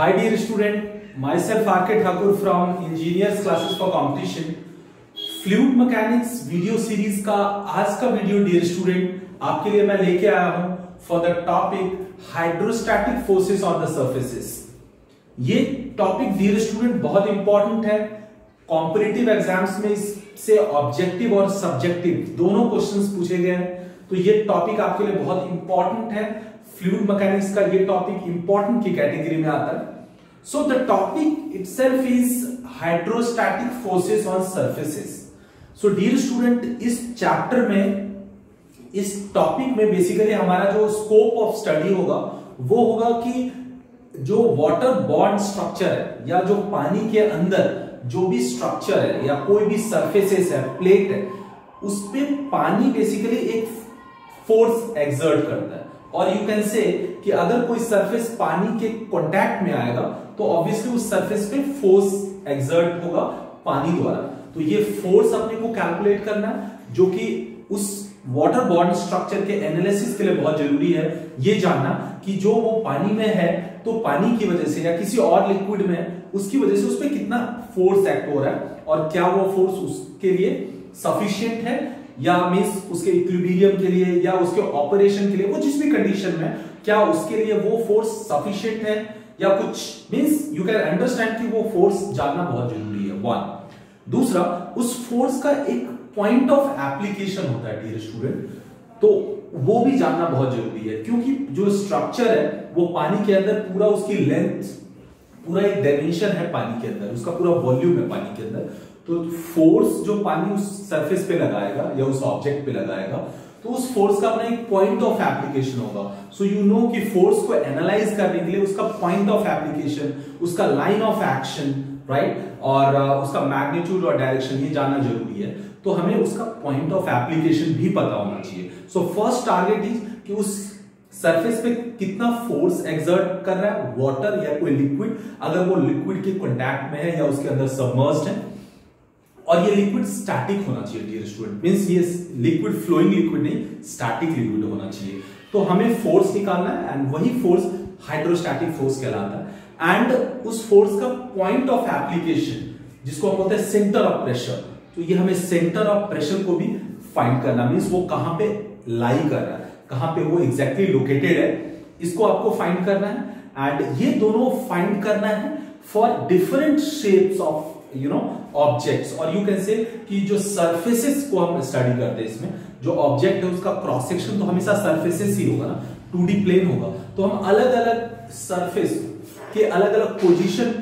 Hi dear student, myself R.K. Thakur from Engineers Classes for Competition. Fluid mechanics video series का आज का video dear student आपके लिए मैं लेके आया हूँ for the topic hydrostatic forces on the surfaces ये टॉपिक डियर स्टूडेंट बहुत इंपॉर्टेंट है कॉम्पिटेटिव एग्ज़ाम्स में इससे ऑब्जेक्टिव और सब्जेक्टिव दोनों क्वेश्चंस पूछे गए हैं तो ये टॉपिक आपके लिए बहुत इंपॉर्टेंट है फ्लूइड मैकेनिक्स का ये टॉपिक इंपॉर्टेंट की कैटेगरी में आता है. So the topic itself is hydrostatic forces on surfaces so dear student इस चैप्टर में, इस टॉपिक में बेसिकली हमारा जो स्कोप ऑफ़ स्टडी होगा, वो होगा कि जो वाटर बॉन्ड स्ट्रक्चर है, या जो पानी के अंदर जो भी स्ट्रक्चर है, या कोई भी सरफेसेस है प्लेट है उस पर पानी बेसिकली एक फोर्स एक्सर्ट करता है. और यू कैन से कि अगर कोई सरफेस पानी के कांटेक्ट में आएगा तो ऑब्वियसली उस सरफेस पे फोर्स एक्सर्ट होगा पानी द्वारा। तो ये फोर्स अपने को कैलकुलेट करना है, जो कि उस वाटर बॉन्ड स्ट्रक्चर के एनालिसिस के लिए बहुत ज़रूरी है। ये जानना कि जो वो पानी में है तो पानी की वजह से या किसी और लिक्विड में, उसकी वजह से उस पर कितना फोर्स एक्ट हो रहा है और क्या वो फोर्स उसके लिए सफिशियंट है। या मीन्स उसके इक्विलिब्रियम के लिए या उसके ऑपरेशन के लिए, वो जिस भी कंडीशन में, क्या उसके लिए वो फोर्स सफिशियंट है? या कुछ मीन्स यू कैन अंडरस्टैंड कि वो फोर्स जानना बहुत ज़रूरी है। वन दूसरा, उस फोर्स का एक पॉइंट ऑफ़ एप्लीकेशन होता है डियर स्टूडेंट तो वो भी जानना बहुत ज़रूरी है, क्योंकि जो स्ट्रक्चर है, वो पानी के अंदर पूरा उसकी लेंथ पूरा एक डायमेंशन है पानी के अंदर, उसका पूरा वॉल्यूम है पानी के अंदर। तो फोर्स जो पानी उस सरफेस पे लगाएगा या उस ऑब्जेक्ट पे लगाएगा तो उस फोर्स का अपना एक पॉइंट ऑफ़ एप्लीकेशन होगा। सो यू नो कि फोर्स को एनालाइज करने के लिए उसका पॉइंट ऑफ़ एप्लीकेशन उसका लाइन ऑफ़ एक्शन राइट और उसका मैग्नीट्यूड और डायरेक्शन ये जानना ज़रूरी है। तो हमें उसका पॉइंट ऑफ़ एप्लीकेशन भी पता होना चाहिए। सो फ़र्स्ट टारगेट इज़ कि उस सरफेस पे कितना फोर्स एक्सर्ट कर रहा है वाटर या कोई लिक्विड अगर वो लिक्विड के कॉन्टैक्ट में है या उसके अंदर सबमर्ज्ड है और ये लिक्विड स्टैटिक होना चाहिए डियर स्टूडेंट मींस ये लिक्विड फ्लोइंग लिक्विड नहीं स्टैटिक लिक्विड होना चाहिए. तो हमें फोर्स निकालना है एंड वही फोर्स हाइड्रोस्टैटिक फोर्स कहलाता है. एंड उस फोर्स का पॉइंट ऑफ़ एप्लीकेशन जिसको हम बोलते हैं सेंटर ऑफ़ प्रेशर तो ये हमें सेंटर ऑफ़ प्रेशर को भी फाइंड करना मीन्स वो कहाँ पे लाई कर रहा है, कहाँ पे वो एग्जैक्टली exactly लोकेटेड है, इसको आपको फाइंड करना है. एंड ये दोनों फाइंड करना है for different shapes of you know objects और यू कैन से कि जो सरफेसेस को हम स्टडी करते हैं इसमें, जो ऑब्जेक्ट है उसका क्रॉस सेक्शन तो हमेशा सरफेसेस ही होगा ना टू प्लेन होगा। तो हम अलग अलग सरफेस के अलग अलग पोजिशन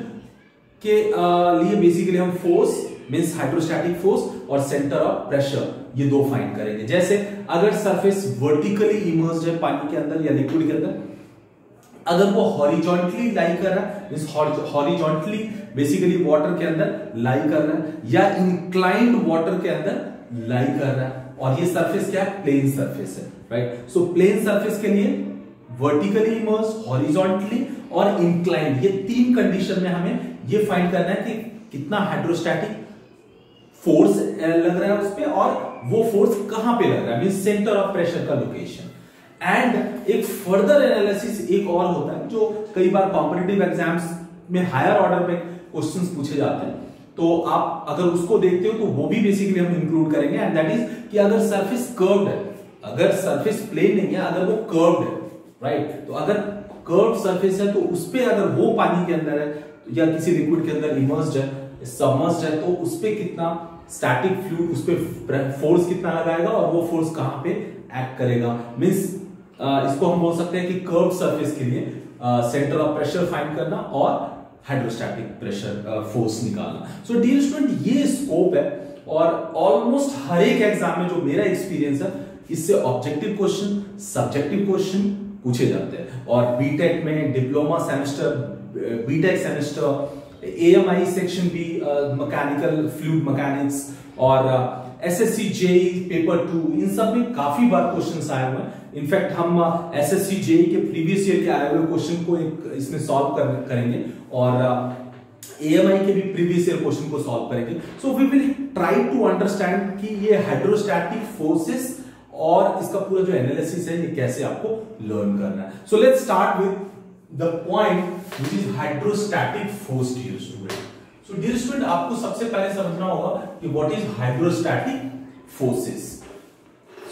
के लिए बेसिकली हम फोर्स मीन्स हाइड्रोस्टैटिक फोर्स और सेंटर ऑफ़ प्रेशर ये दो फाइंड करेंगे। जैसे अगर सरफेस वर्टिकली इमर्ज है पानी के अंदर या लिक्विड के अंदर अगर वो हॉरिजॉन्टली लाई कर रहा है मीन्स हॉरिजॉन्टली बेसिकली वाटर के अंदर लाई कर रहा है, या इंक्लाइंड वाटर के अंदर लाई कर रहा है, और ये सरफेस क्या है? प्लेन सरफेस है राइट सो प्लेन सरफेस के लिए वर्टिकली इमर्स हॉरिजॉन्टली और इंक्लाइंड ये तीन कंडीशन में हमें ये फाइंड करना है कि कितना हाइड्रोस्टैटिक फोर्स लग रहा है उस पर और वो फोर्स कहाँ पे लग रहा है? मीन सेंटर ऑफ़ प्रेशर का लोकेशन एंड एक फर्दर एनालिसिस एक और होता है जो कई बार कॉम्पिटेटिव एग्ज़ाम्स में हायर ऑर्डर पे क्वेश्चंस पूछे जाते हैं। तो आप अगर उसको देखते हो तो वो भी बेसिकली हम इंक्लूड करेंगे। एंड दैट इज़ कि अगर सरफेस कर्व्ड है, अगर सरफेस प्लेन नहीं है, अगर वो कर्व्ड है राइट तो अगर कर्व सरफेस है तो उस पर अगर वो पानी के अंदर है या किसी लिक्विड के अंदर इमर्स्ड है सबमर्स्ड है तो उस पर कितना स्टैटिक फ्लूड उस पर फोर्स कितना लगाएगा और वो फोर्स कहाँ पे एक्ट करेगा। मीन्स इसको हम बोल सकते हैं कि कर्व सरफेस के लिए सेंटर ऑफ़ प्रेशर फाइंड करना और हाइड्रोस्टैटिक प्रेशर फोर्स निकालना। सो डियर स्टूडेंट ये स्कोप है और ऑलमोस्ट हर एक एग्ज़ाम में जो मेरा एक्सपीरियंस है, इससे ऑब्जेक्टिव क्वेश्चन सब्जेक्टिव क्वेश्चन पूछे जाते हैं। और बीटेक में diploma semester BTech semester AMI section भी मैकेनिकल फ्लूइड मैकेनिक्स और S S C JE paper two इन सब में काफ़ी बार क्वेश्चन आए हुए हैं। इनफैक्ट हम एस एस सी जेई के प्रीवियस ईयर के आए हुए क्वेश्चन को एक इसमें सॉल्व कर, करेंगे और एएमआई के भी प्रीवियस ईयर क्वेश्चन को सॉल्व करेंगे। So we will try to understand कि ये हाइड्रोस्टैटिक फोर्सेस और इसका पूरा जो एनालिसिस है ये कैसे आपको लर्न करना है। So let's start with the point which is hydrostatic force dear student so dear student आपको सबसे पहले समझना होगा कि what is hydrostatic forces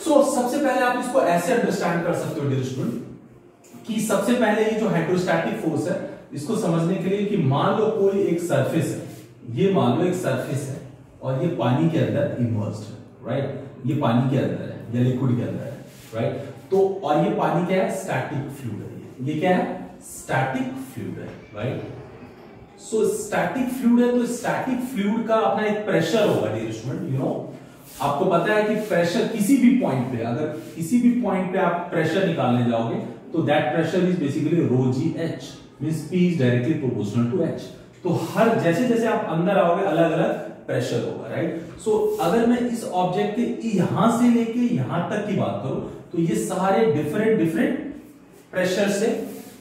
so सबसे पहले आप इसको ऐसे अंडरस्टैंड कर सकते हो डियर स्टूडेंट कि सबसे पहले ये जो हाइड्रोस्टैटिक फोर्स है इसको समझने के लिए कि मान लो कोई एक सरफेस है ये मान लो एक सरफेस है और ये पानी के अंदर इमर्स्ड है राइट ये पानी के अंदर है या लिक्विड के अंदर है राइट तो और ये पानी क्या है स्टैटिक फ्लूड है ये क्या है स्टैटिक फ्लूड है राइट सो स्टैटिक फ्लूड है तो स्टैटिक फ्लूड का अपना एक प्रेशर होगा डियर स्टूडेंट यू नो आपको पता है कि प्रेशर किसी भी पॉइंट पे, अगर किसी भी पॉइंट पे आप प्रेशर निकालने जाओगे तो that pressure is basically rho g h mean p is directly proportional to h तो हर, जैसे जैसे आप अंदर आओगे अलग अलग प्रेशर होगा राइट सो अगर मैं इस ऑब्जेक्ट के यहाँ से लेके यहाँ तक की बात करूँ तो ये सारे डिफरेंट डिफरेंट प्रेशर से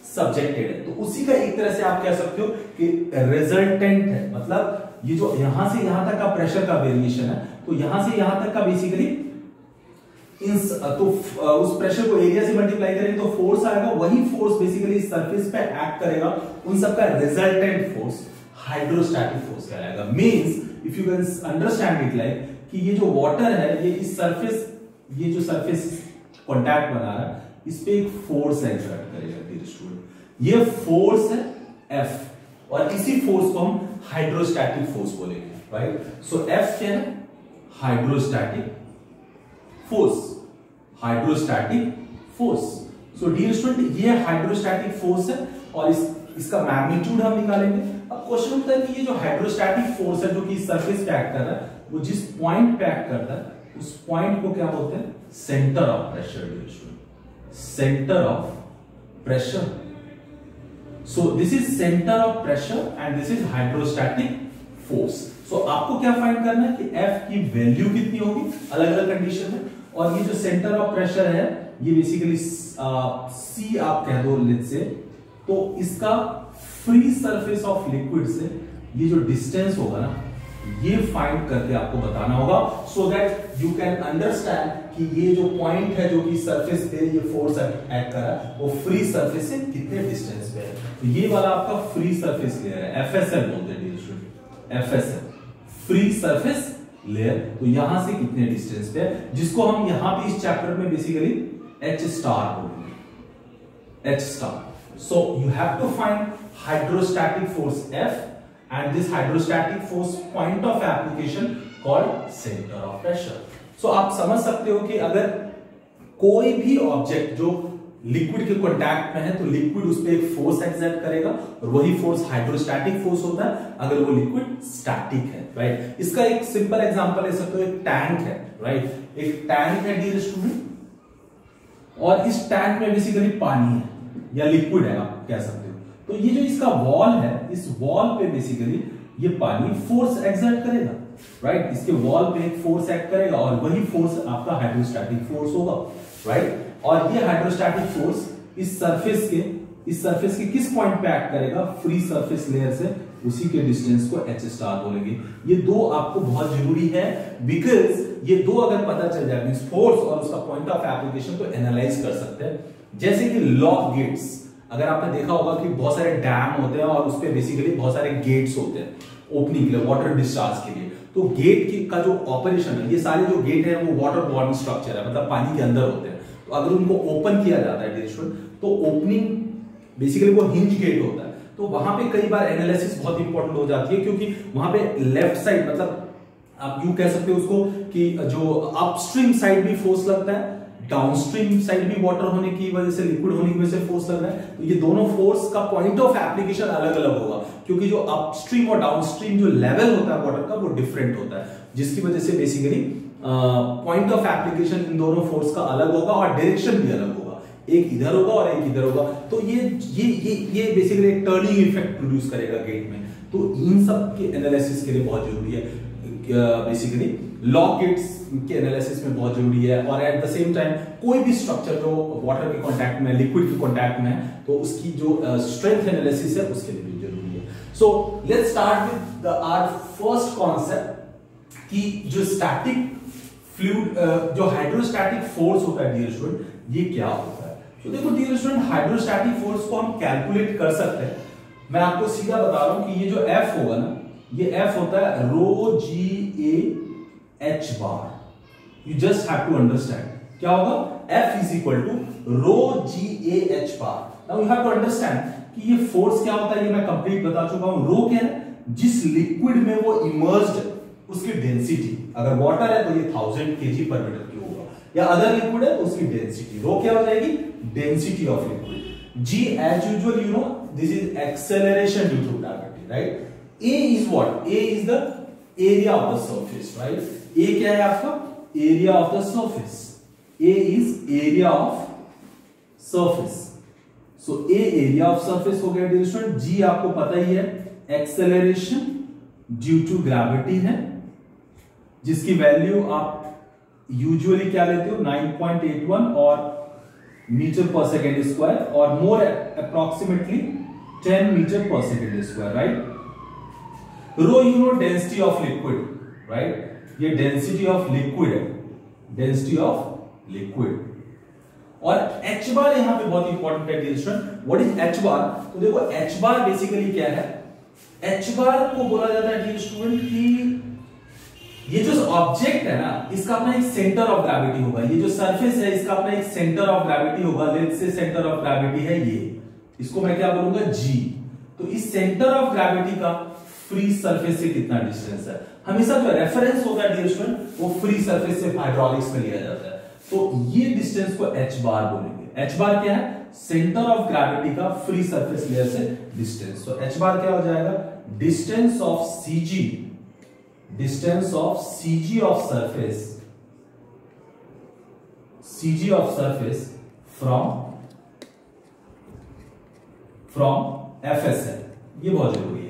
सब्जेक्टेड है। तो उसी का एक तरह से आप कह सकते हो कि रिजल्टेंट है। मतलब ये जो यहाँ से यहाँ तक का प्रेशर का वेरिएशन है तो यहाँ से यहाँ तक का बेसिकली इन तो उस प्रेशर को एरिया से मल्टीप्लाई करेंगे तो फोर्स आएगा, वही फोर्स बेसिकली सरफेस पे एक्ट करेगा, उन सबका रिजल्टेंट फोर्स हाइड्रोस्टैटिक फोर्स कहलाएगा। Means if you can understand it like कि ये जो वाटर है, ये इस सरफेस ये जो सरफेस कॉन्टैक्ट बना रहा है इस पे एक फोर्स एक्सर्ट करेगा स्टूडेंट ये फोर्स है एफ़ और इसी फोर्स को हम हाइड्रोस्टैटिक फोर्स बोलेंगे राइट सो एफ़ क्या है? Hydrostatic force hydrostatic force so dear student ये हाइड्रोस्टैटिक फोर्स है, और इस, इसका मैग्नीट्यूड हम निकालेंगे। अब क्वेश्चन उठता है कि ये जो हाइड्रोस्टैटिक फोर्स है, जो कि सरफेस पे एक्ट कर रहा है, वो जिस पॉइंट पे एक्ट करता है, उस पॉइंट को क्या बोलते हैं? Centre of pressure dear student centre of pressure so this is centre of pressure and this is hydrostatic force so आपको क्या फाइंड करना है कि एफ़ की वैल्यू कितनी होगी? अलग अलग कंडीशन में। और ये जो सेंटर ऑफ़ प्रेशर है, ये बेसिकली सी आप कह दो लेट से तो इसका फ्री सरफेस ऑफ़ लिक्विड से ये जो डिस्टेंस होगा ना, ये फाइंड करके आपको बताना होगा। So that you can understand कि ये जो पॉइंट है जो कि सरफेस पे ये फोर्स एक्ट कर रहा है वो फ्री सरफेस से कितने डिस्टेंस पे है? तो ये वाला आपका फ्री सरफेस लेयर है एफएसएल बोलते हैं एफएसएल फ्री सरफेस लेयर तो यहाँ से कितने डिस्टेंस पे है? जिसको हम यहाँ पे इस चैप्टर में बेसिकली एच स्टार बोलेंगे। H star so you have to find hydrostatic force F and this hydrostatic force point of application called centre of pressure so आप समझ सकते हो कि अगर कोई भी ऑब्जेक्ट जो लिक्विड के कॉन्टैक्ट में है तो लिक्विड उस पर एक फोर्स एक्सर्ट करेगा और वही फोर्स हाइड्रोस्टैटिक फोर्स होता है, अगर वो लिक्विड स्टैटिक है राइट इसका एक सिंपल एग्जांपल ले सकते हो, एक टैंक है राइट एक टैंक है डियर स्टूडेंट और इस टैंक में बेसिकली पानी है, या लिक्विड है, आप कह सकते हो। तो ये जो इसका वॉल है, इस वॉल पे बेसिकली ये पानी फोर्स एक्सर्ट करेगा। राइट इसके वॉल पे एक फोर्स एक्ट करेगा और वही फोर्स आपका हाइड्रोस्टैटिक फोर्स होगा राइट और ये हाइड्रोस्टैटिक फोर्स इस सरफेस के, इस सरफेस के किस पॉइंट पे एक्ट करेगा? फ्री सरफेस लेयर से उसी के डिस्टेंस को एच स्टार बोलेंगे। ये दो आपको बहुत ज़रूरी है बिकॉज़ ये दो अगर पता चल जाए मीन फोर्स और उसका पॉइंट ऑफ़ एप्लीकेशन तो एनालाइज कर सकते हैं। जैसे कि लॉक गेट्स अगर आपने देखा होगा कि बहुत सारे डैम होते हैं और उस पर बेसिकली बहुत सारे गेट्स होते हैं। ओपनिंग के लिए वाटर डिस्चार्ज के लिए। तो गेट की का जो ऑपरेशन है, ये सारे जो गेट है, वो वाटर बॉर्न स्ट्रक्चर है मतलब पानी के अंदर होते हैं। तो अगर उनको ओपन किया जाता है तो ओपनिंग बेसिकली वो हिंज गेट होता है। तो वहाँ पे कई बार एनालिसिस बहुत इंपॉर्टेंट हो जाती है, क्योंकि वहाँ पे लेफ़्ट साइड मतलब आप यू कह सकते हो उसको कि जो अपस्ट्रीम साइड भी फोर्स लगता है डाउनस्ट्रीम साइड भी वाटर होने की वजह से लिक्विड होने की वजह से फोर्स लग रहा है तो ये दोनों फोर्स का पॉइंट ऑफ़ एप्लीकेशन अलग अलग होगा, क्योंकि जो अपस्ट्रीम और डाउनस्ट्रीम जो लेवल होता है वाटर का, वो डिफरेंट होता है। जिसकी वजह से बेसिकली पॉइंट ऑफ़ एप्लीकेशन इन दोनों फोर्स का अलग होगा और डायरेक्शन भी अलग होगा। एक इधर होगा और एक इधर होगा। तो ये ये ये ये बेसिकली एक टर्निंग इफ़ेक्ट प्रोड्यूस करेगा गेट में। तो इन सब के एनालिसिस के लिए बहुत ज़रूरी है बेसिकली लॉक गेट्स के एनालिसिस में बहुत ज़रूरी है और एट द सेम टाइम कोई भी स्ट्रक्चर जो वाटर के कॉन्टैक्ट में लिक्विड के कांटेक्ट में तो उसकी जो स्ट्रेंथ uh, एनालिसिस है उसके लिए भी ज़रूरी है। So let's start with our first concept कि जो स्टैटिक फ्लूइड uh, जो हाइड्रोस्टैटिक फोर्स होता है डियर स्टूडेंट ये क्या होता है? तो देखो डियर स्टूडेंट हाइड्रोस्टैटिक फोर्स को हम कैलकुलेट कर सकते हैं। मैं आपको सीधा बता रहा हूँ कि ये जो एफ़ होगा ना ये एफ़ होता है rho g A h bar you just have to understand क्या होगा? F is equal to rho g h bar now you have to understand कि ये फोर्स क्या होता है? ये मैं कंप्लीट बता चुका हूँ। रो क्या है? जिस लिक्विड में वो इमर्ज्ड उसकी डेंसिटी अगर वाटर है तो ये थाउज़ेंड के जी पर मीटर क्यूब होगा। या अदर लिक्विड है तो उसकी डेंसिटी रो क्या हो जाएगी? Density of liquid g as usual you know this is acceleration due to gravity right A is what A is the area of the surface right A क्या है आपका? Area of the surface A is area of surface so A area of surface हो गया dear g आपको पता ही है acceleration due to gravity है, जिसकी वैल्यू आप यूजुअली क्या लेते हो? 9.81 और मीटर पर सेकेंड स्क्वायर और more approximately 10 metre per second square right rho you know density of liquid right ये डेंसिटी ऑफ़ लिक्विड है। डेंसिटी ऑफ़ लिक्विड और एच बार यहाँ पे बहुत इंपॉर्टेंट है dear what is h bar तो देखो एच बार बेसिकली क्या है? एच बार को बोला जाता है डियर स्टूडेंट कि ये जो ऑब्जेक्ट है ना, इसका अपना एक सेंटर ऑफ़ ग्रेविटी होगा। ये जो सरफेस है, इसका अपना एक सेंटर ऑफ़ ग्रेविटी होगा। Let say centre of gravity है ये। इसको मैं क्या बोलूँगा? जी तो इस सेंटर ऑफ़ ग्रेविटी का फ्री सरफेस से कितना डिस्टेंस है। हमेशा जो रेफरेंस होता है स्टूडेंट वो फ्री सरफेस से हाइड्रोलिक्स में लिया जाता है। तो ये डिस्टेंस को एच बार बोलेंगे। एच बार क्या है? सेंटर ऑफ़ ग्रेविटी का फ्री सरफेस लेयर से डिस्टेंस तो एच बार क्या हो जाएगा? Distance of CG distance of CG of surface CG of surface from from F S L ये बहुत ज़रूरी है।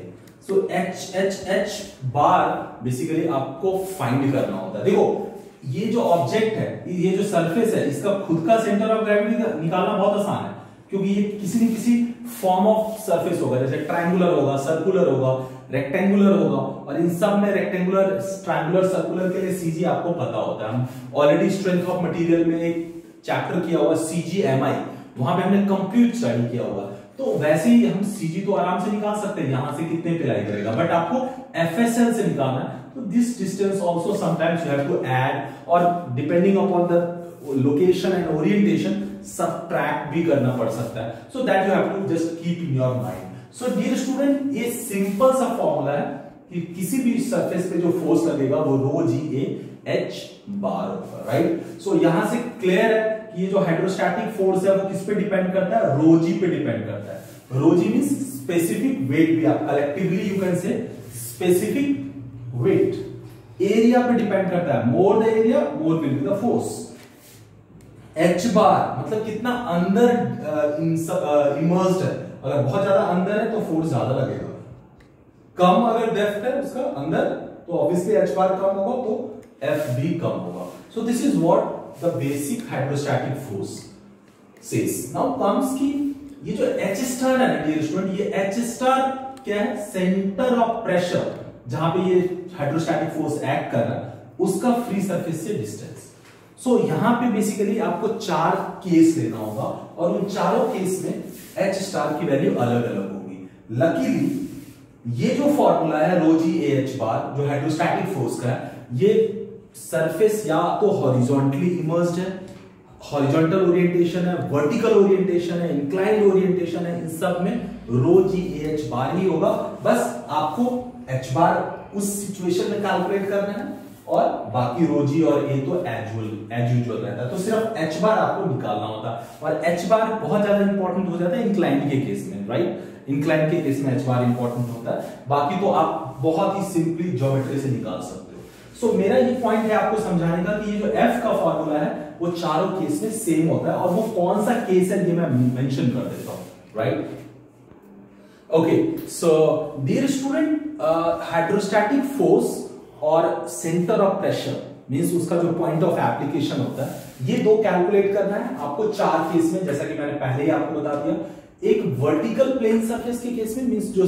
सो h h h bar basically आपको फाइंड करना होता है। देखो, ये जो ऑब्जेक्ट है, ये जो सरफेस है, इसका खुद का सेंटर ऑफ़ ग्रेविटी निकालना बहुत आसान है, क्योंकि ये किसी न किसी फॉर्म ऑफ़ सरफेस होगा, जैसे ट्रायंगुलर होगा सर्कुलर होगा रेक्टेंगुलर होगा, और इन सब में रेक्टेंगुलर ट्रायंगुलर सर्कुलर के लिए सीजी आपको पता होता है। हम ऑलरेडी स्ट्रेंथ ऑफ़ मटेरियल में एक चैप्टर किया हुआ सीजी एम आई वहाँ पे हमने कंप्यूट स्टडी किया हुआ। तो वैसे ही हम सीजी तो आराम से निकाल सकते हैं, यहाँ से कितने पिलाई करेगा? बट आपको एफएसएल से निकालना है तो this distance also sometimes you have to add और depending upon the location and orientation subtract भी करना पड़ सकता है। So that you have to just keep in your mind so dear student ये सिंपल सा फॉर्मूला है कि किसी भी सरफेस पे जो फोर्स लगेगा, वो rho g A H bar होगा राइट सो यहाँ से क्लियर है ये जो हाइड्रोस्टैटिक फोर्स है, वो किस पे डिपेंड करता है? रो जी पे डिपेंड करता है। Rho g mean specific weight भी आप collectively you can say specific weight area पे डिपेंड करता है। More the area more will be the force h bar मतलब कितना अंदर इमर्स्ड है। अगर बहुत ज़्यादा अंदर है तो फोर्स ज़्यादा लगेगा। कम अगर डेप्थ है उसका अंदर तो ऑब्वियसली एच बार कम होगा तो एफ़ भी कम होगा। So this is what the basic hydrostatic force says now comes की ये जो एच स्टार है ना स्टूडेंट ये एच स्टार क्या है? सेंटर ऑफ़ प्रेशर जहाँ पे ये हाइड्रोस्टैटिक फोर्स एक्ट कर रहा है उसका फ्री सरफेस से डिस्टेंस सो so, यहाँ पे बेसिकली आपको चार केस लेना होगा और उन चारों केस में एच स्टार की वैल्यू अलग अलग होगी. लकीली ये जो फॉर्मूला है रोजी ए एच बार जो हाइड्रोस्टैटिक फोर्स का है ये सरफेस या तो हॉरिजॉन्टली इमर्स्ड है हॉरिजॉन्टल ओरिएंटेशन है वर्टिकल ओरिएंटेशन है इंक्लाइंड ओरिएंटेशन है, इन सब में रो जी एच बार ही होगा। बस आपको एच बार उस सिचुएशन में कैलकुलेट करना है और बाकी रोजी और ए तो एजुअल एज यूजुअल रहता है। तो सिर्फ़ एच बार आपको निकालना होता है। और एच बार बहुत ज़्यादा इंपॉर्टेंट हो जाता है इंक्लाइन के केस में राइट इंक्लाइन के केस में एच बार इंपॉर्टेंट होता है। बाकी तो आप बहुत ही सिंपली ज्योमेट्री से निकाल सकते सो so, मेरा ये पॉइंट है आपको समझाने का कि ये जो एफ़ का फॉर्मूला है वो चारों केस में सेम होता है। और वो कौन सा केस है ये मैं मेंशन कर देता हूँ right okay so dear student hydrostatic force और सेंटर ऑफ़ प्रेशर मींस उसका जो पॉइंट ऑफ़ एप्लीकेशन होता है ये दो कैलकुलेट करना है। आपको चार केस में जैसा कि मैंने पहले ही आपको बता दिया एक वर्टिकल प्लेन सरफेस के केस में मींस जो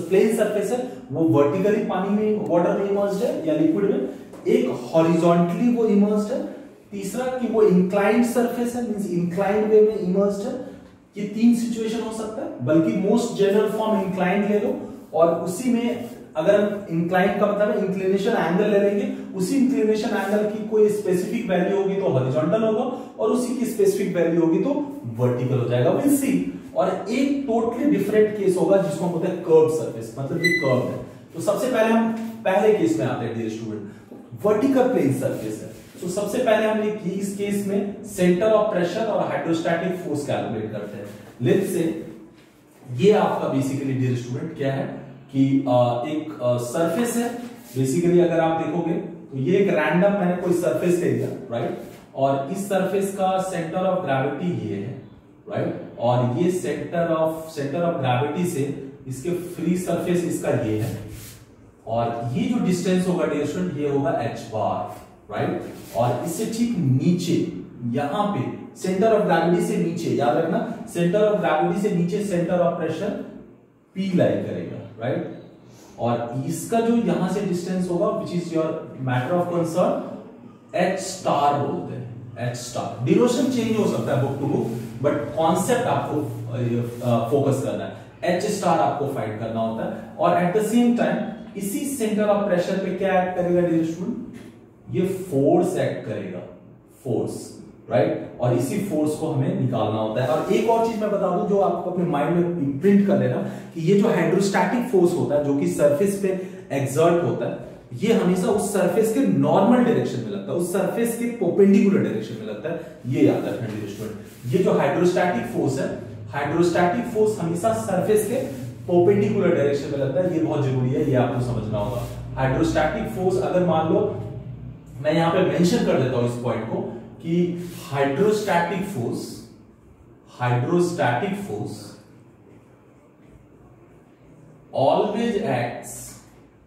प्लेन सरफेस है, वो वर्टिकली पानी में वाटर में इमर्स्ड है या लिक्विड में। एक हॉरिजॉन्टली वो इमर्स्ड है। तीसरा कि वो इंक्लाइंड सरफेस है मींस इंक्लाइंड वे में इमर्स्ड है। ये तीन सिचुएशन हो सकता है, बल्कि मोस्ट जनरल फॉर्म इंक्लाइन ले लो और उसी में अगर हम इंक्लाइन का मतलब इंक्लिनेशन एंगल ले लेंगे, उसी इंक्लिनेशन एंगल की कोई स्पेसिफिक वैल्यू होगी तो हॉरिजॉन्टल होगा और उसी की स्पेसिफिक वैल्यू होगी तो वर्टिकल हो जाएगा। विल सी और एक टोटली डिफरेंट केस होगा जिसको हम बोलते हैं कर्व सरफेस मतलब ये कर्व है। तो सबसे पहले हम पहले केस में आते हैं dear student vertical plane surface है। तो सबसे पहले हम ये इस केस में सेंटर ऑफ़ प्रेशर और हाइड्रोस्टैटिक फोर्स कैलकुलेट करते हैं। लेट से ये आपका बेसिकली डियर स्टूडेंट क्या है? कि एक सरफेस है। बेसिकली अगर आप देखोगे तो ये एक रैंडम मैंने कोई सरफेस ले लिया राइट और इस सरफेस का सेंटर ऑफ़ ग्रेविटी ये है राइट और ये centre of centre of gravity से इसके फ्री सरफेस इसका ये है। और ये जो डिस्टेंस होगा डियर स्टूडेंट ये होगा एच बार राइट और इससे ठीक नीचे, यहाँ पे सेंटर ऑफ़ ग्रेविटी से नीचे, याद रखना सेंटर ऑफ़ ग्रेविटी से नीचे centre of pressure P lie करेगा राइट और इसका जो यहाँ से डिस्टेंस होगा which is your matter of concern H star बोलते हैं एच स्टार डिनोशन चेंज हो सकता है book to book but concept आपको फोकस करना है। एच स्टार आपको फाइंड करना होता है। और एट द सेम टाइम इसी सेंटर ऑफ़ प्रेशर पे क्या एक्ट करेगा डियर स्टूडेंट ये फोर्स एक्ट करेगा। Force right right? और इसी फोर्स को हमें निकालना होता है। और एक और चीज़ मैं बता दूँ जो आपको अपने माइंड में इम्प्रिंट कर लेना, कि ये जो हाइड्रोस्टैटिक फोर्स होता है, जो कि सरफेस पे एक्सर्ट होता है ये हमेशा उस सरफेस के नॉर्मल डायरेक्शन में लगता है, उस सरफेस के पोपेंडिकुलर डायरेक्शन में लगता है। ये याद रखना स्टूडेंट ये जो हाइड्रोस्टैटिक फोर्स है हाइड्रोस्टैटिक फोर्स हमेशा सरफेस के पोपेंडिकुलर डायरेक्शन में लगता है। ये बहुत ज़रूरी है, ये आपको समझना होगा। हाइड्रोस्टैटिक फोर्स अगर मान लो, मैं यहाँ पे मेंशन कर देता हूँ इस पॉइंट को कि hydrostatic force hydrostatic force always acts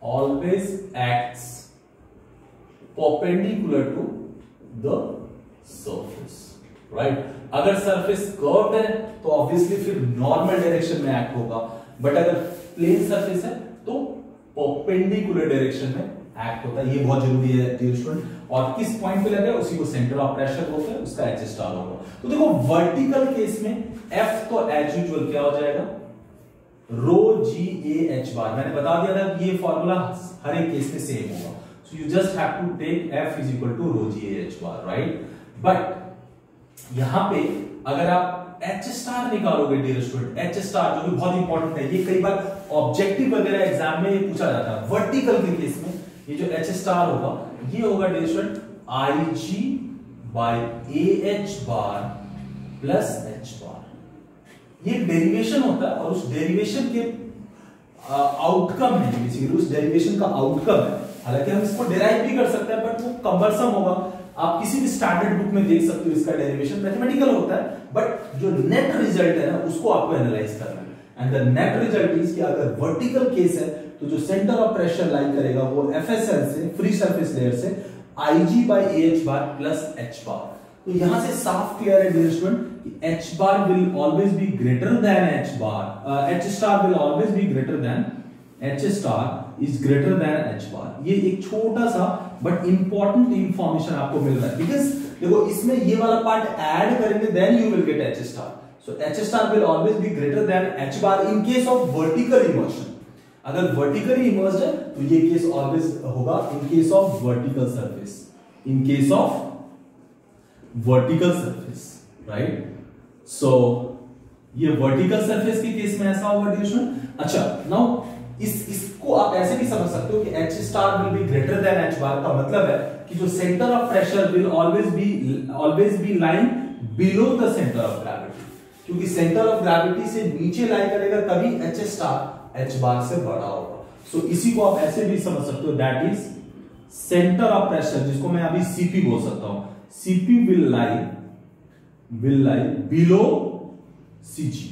always acts perpendicular to the surface right अगर सरफेस कर्व है तो ऑब्वियसली फिर नॉर्मल डायरेक्शन में एक्ट होगा। बट अगर प्लेन सरफेस है तो परपेंडिकुलर डायरेक्शन में एक्ट होता है। ये बहुत ज़रूरी है डियर स्टूडेंट और किस पॉइंट पे लगे उसी को सेंटर ऑफ़ प्रेशर बोलते हैं, उसका एच स्टार होगा। तो देखो वर्टिकल केस में एफ़ तो एज यूजुअल क्या हो जाएगा? रो जी एच बार मैंने बता दिया था ये फॉर्मूला हर एक केस में सेम होगा। So you just have to take F is equal to rho G H bar right but यहाँ पे अगर आप एच स्टार निकालोगे डियर स्टूडेंट एच स्टार जो कि बहुत इंपॉर्टेंट है, ये कई बार ऑब्जेक्टिव वगैरह एग्ज़ाम में पूछा जाता है। वर्टिकल के केस में ये जो एच स्टार होगा, ये होगा distant I G by A H bar plus H bar ये डेरिवेशन होता है और उस डेरिवेशन के आउटकम है बेसिकली उस डेरिवेशन का आउटकम है। हालाँकि हम इसको डेराइव भी कर सकते हैं बट वो कंबरसम होगा। आप किसी भी स्टैंडर्ड बुक में देख सकते हो इसका डेरिवेशन मैथमेटिकल होता है बट जो नेट रिज़ल्ट है ना, उसको आपको एनालाइज करना है। And the net result is कि अगर वर्टिकल केस है तो जो सेंटर ऑफ़ प्रेशर लाई करेगा, वो एफएसएल से फ्री सरफेस लेयर से I G by H bar plus H bar तो यहाँ से साफ़ क्लियर है dear student H bar will always be greater than H bar H star will always be greater than H star is greater than H bar ये एक छोटा सा but important information आपको मिल रहा है। बिकॉज़ देखो, इसमें ये वाला पार्ट ऐड करेंगे then you will get H star so H star will always be greater than H bar in case of vertical immersion अगर वर्टिकली इमर्ज है तो ये केस ऑलवेज होगा in case of vertical surface in case of vertical surface right so ये vertical surface के case में ऐसा होगा डिविजन अच्छा नाउ इस इसको आप ऐसे भी समझ सकते हो कि H star will be greater than H bar का मतलब है कि जो centre of pressure will always be always be line below the centre of gravity क्योंकि सेंटर ऑफ़ ग्रेविटी से नीचे लाई करेगा तभी एच स्टार एच बार से बड़ा होगा। सो so, इसी को आप ऐसे भी समझ सकते हो that is centre of pressure जिसको मैं अभी सीपी बोल सकता हूँ। CP will lie will lie below CG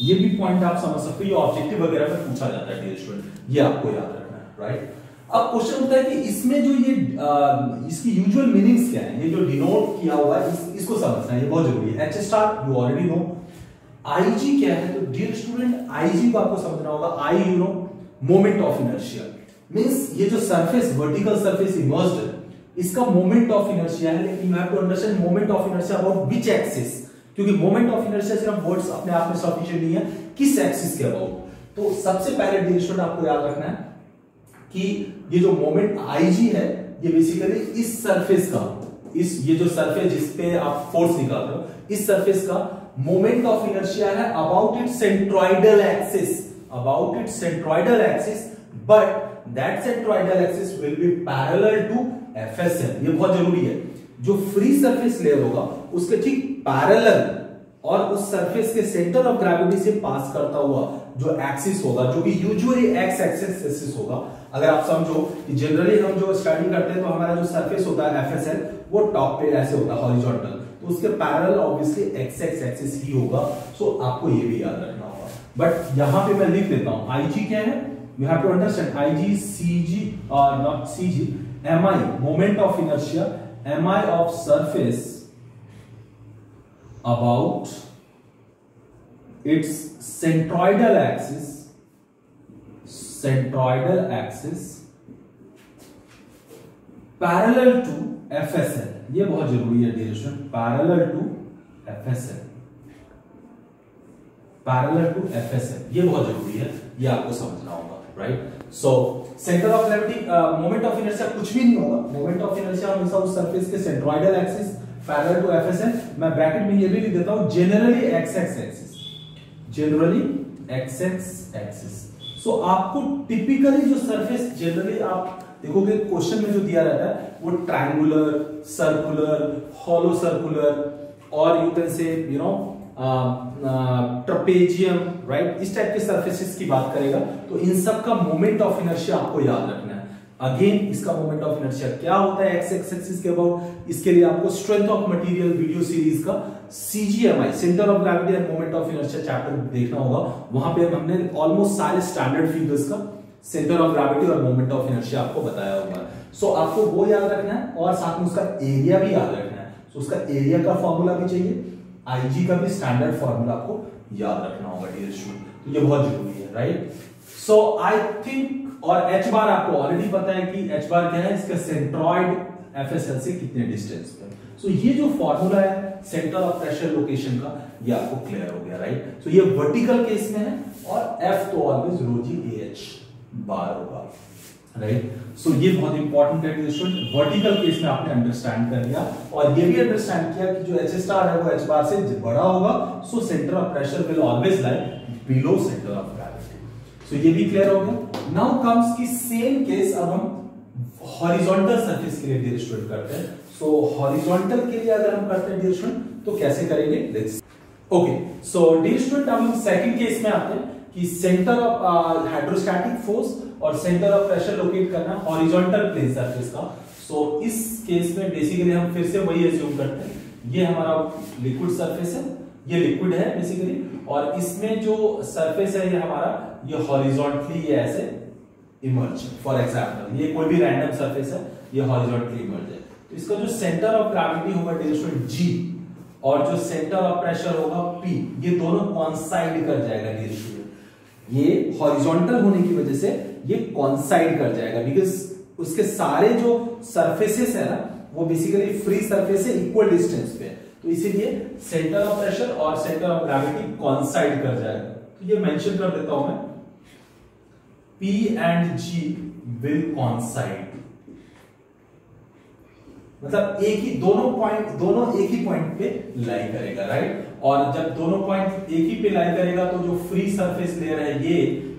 ये भी पॉइंट आप समझ सकते हो ऑब्जेक्टिव वगैरह में पूछा जाता है डियर ये आपको याद रखना है राइट अब क्वेश्चन होता है कि इसमें जो ये आ, इसकी यूजुअल मीनिंग्स क्या है? ये जो डिनोट किया हुआ है इस, इसको समझना है ये बहुत ज़रूरी है। H star you already know IG क्या है? तो डियर स्टूडेंट आईजी को आपको समझना होगा I you know moment of inertia means ये जो सरफेस वर्टिकल सरफेस इमर्ज्ड है इसका मोमेंट ऑफ़ इनर्शिया है, लेकिन you have to understand moment of inertia about which axis क्योंकि मोमेंट ऑफ़ इनर्शिया सिर्फ़ वर्ड्स अपने आप में सफिशिएंट नहीं है, किस एक्सिस के अबाउट तो सबसे पहले डियर आपको याद रखना है कि ये जो मोमेंट आईजी है, ये बेसिकली इस सरफेस का, इस, ये जो सरफेस जिसपे आप फोर्स निकाल रहे हो, इस सरफेस का मोमेंट ऑफ़ इनर्शिया है about it centroidal axis about it centroidal axis but that centroidal axis will be parallel to FSL ये बहुत ज़रूरी है। जो फ्री सरफेस लेयर होगा, उसके ठीक पैरेलल और उस सरफेस के सेंटर ऑफ़ ग्रेविटी से पास करता हुआ जो एक्सिस होगा, जो कि यूजुअली एक्स एक्सिस एक्सिस होगा। अगर आप समझो कि जनरली हम जो स्टडी करते हैं तो हमारा जो सरफेस होता है एफएसएल वो टॉप पे ऐसे होता है हॉरिजॉन्टल तो उसके parallel obviously X X axis ही होगा। सो आपको ये भी याद रखना होगा। बट यहाँ पे मैं लिख देता हूँ आईजी क्या है? You have to understand IG CG और not CG MI moment of inertia MI of surface about its centroidal axis centroidal axis parallel to FSL ये बहुत ज़रूरी है student parallel to FSL parallel to F S FSL ये बहुत ज़रूरी है, ये आपको समझना होगा right so centre of gravity moment of inertia कुछ भी नहीं होगा। मोमेंट ऑफ़ इनर्शिया हमेशा उस सरफेस के centroidal axis parallel to FSL मैं ब्रैकेट में ये भी लिख देता हूँ generally X X axis generally X X axis so आपको टिपिकली जो सरफेस जनरली आप देखोगे क्वेश्चन में जो दिया रहता है, वो ट्रायंगुलर सर्कुलर हॉलो सर्कुलर और you can say you know trapezium right इस टाइप के सर्फेसिस की बात करेगा तो इन सब का मोमेंट ऑफ़ इनर्शिया आपको याद रखना है। अगेन इसका मोमेंट ऑफ़ इनर्शिया क्या होता है एक्स एक्स एक्सिस के अबाउट इसके लिए आपको strength of material video series का CGMI centre of gravity and moment of inertia chapter देखना होगा। वहाँ पे हमने ऑलमोस्ट सारे स्टैंडर्ड फिगर्स का सेंटर ऑफ़ ग्रेविटी और मोमेंट ऑफ़ इनर्शिया आपको बताया होगा सो so, आपको वो याद रखना है और साथ में उसका एरिया भी याद रखना है। सो so, उसका एरिया का फॉर्मूला भी चाहिए। आईजी का भी स्टैंडर्ड फॉर्मूला आपको याद रखना होगा डियर स्टूडेंट तो ये बहुत ज़रूरी है राइट सो आई थिंक और एच बार आपको ऑलरेडी पता है कि एच बार क्या है? इसका सेंट्रॉइड एफएसएल से कितने डिस्टेंस पे सो so, ये जो फॉर्मूला है सेंटर ऑफ़ प्रेशर लोकेशन का ये आपको क्लियर हो गया राइट सो so, ये वर्टिकल केस में है और एफ़ तो always row g A H bar होगा। राइट सो ये बहुत इंपॉर्टेंट है स्टूडेंट वर्टिकल केस में आपने अंडरस्टैंड कर लिया और ये भी अंडरस्टैंड किया कि जो एच स्टार है वो एच बार से बड़ा होगा। So centre of pressure will always lie below centre of gravity so ये भी क्लियर हो गया। नाउ कम्स की सेम केस अब हम हॉरिजॉन्टल सरफेस के लिए डियर स्टूडेंट करते हैं। सो so, हॉरिजॉन्टल के लिए अगर हम करते हैं डियर स्टूडेंट तो कैसे करेंगे? ओके सो डियर स्टूडेंट हम सेकंड केस में आते हैं। कि सेंटर ऑफ़ हाइड्रोस्टैटिक फोर्स और सेंटर ऑफ़ प्रेशर लोकेट करना हॉरिजॉन्टल प्लेन सरफेस का। सो so, इस केस में बेसिकली हम फिर से वही एज्यूम करते हैं। ये हमारा लिक्विड सरफेस है ये लिक्विड है बेसिकली और इसमें जो सरफेस है ये हमारा ये हॉरिजॉन्टली ये ऐसे इमर्ज फॉर एग्जांपल ये कोई भी रैंडम सरफेस है ये हॉरिजॉन्टली इमर्ज है। तो इसका जो सेंटर ऑफ़ ग्रेविटी होगा डियर जी और जो सेंटर ऑफ़ प्रेशर होगा पी ये दोनों कॉन्साइड कर जाएगा स्टूडेंट ये हॉरिजॉन्टल होने की वजह से ये कॉन्साइड कर जाएगा बिकॉज़ उसके सारे जो सरफेसेस है ना, वो बेसिकली फ्री सरफेस से इक्वल डिस्टेंस पे तो इसीलिए सेंटर ऑफ़ प्रेशर और सेंटर ऑफ़ ग्रेविटी कॉन्साइड कर जाएगा। तो ये मेंशन कर देता हूँ मैं। P and G will coincide मतलब एक ही, दोनों पॉइंट दोनों एक ही पॉइंट पे लाई करेगा राइट और जब दोनों पॉइंट एक ही पे लाई करेगा तो जो फ्री सरफेस लेयर है ये,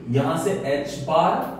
यहाँ से H बार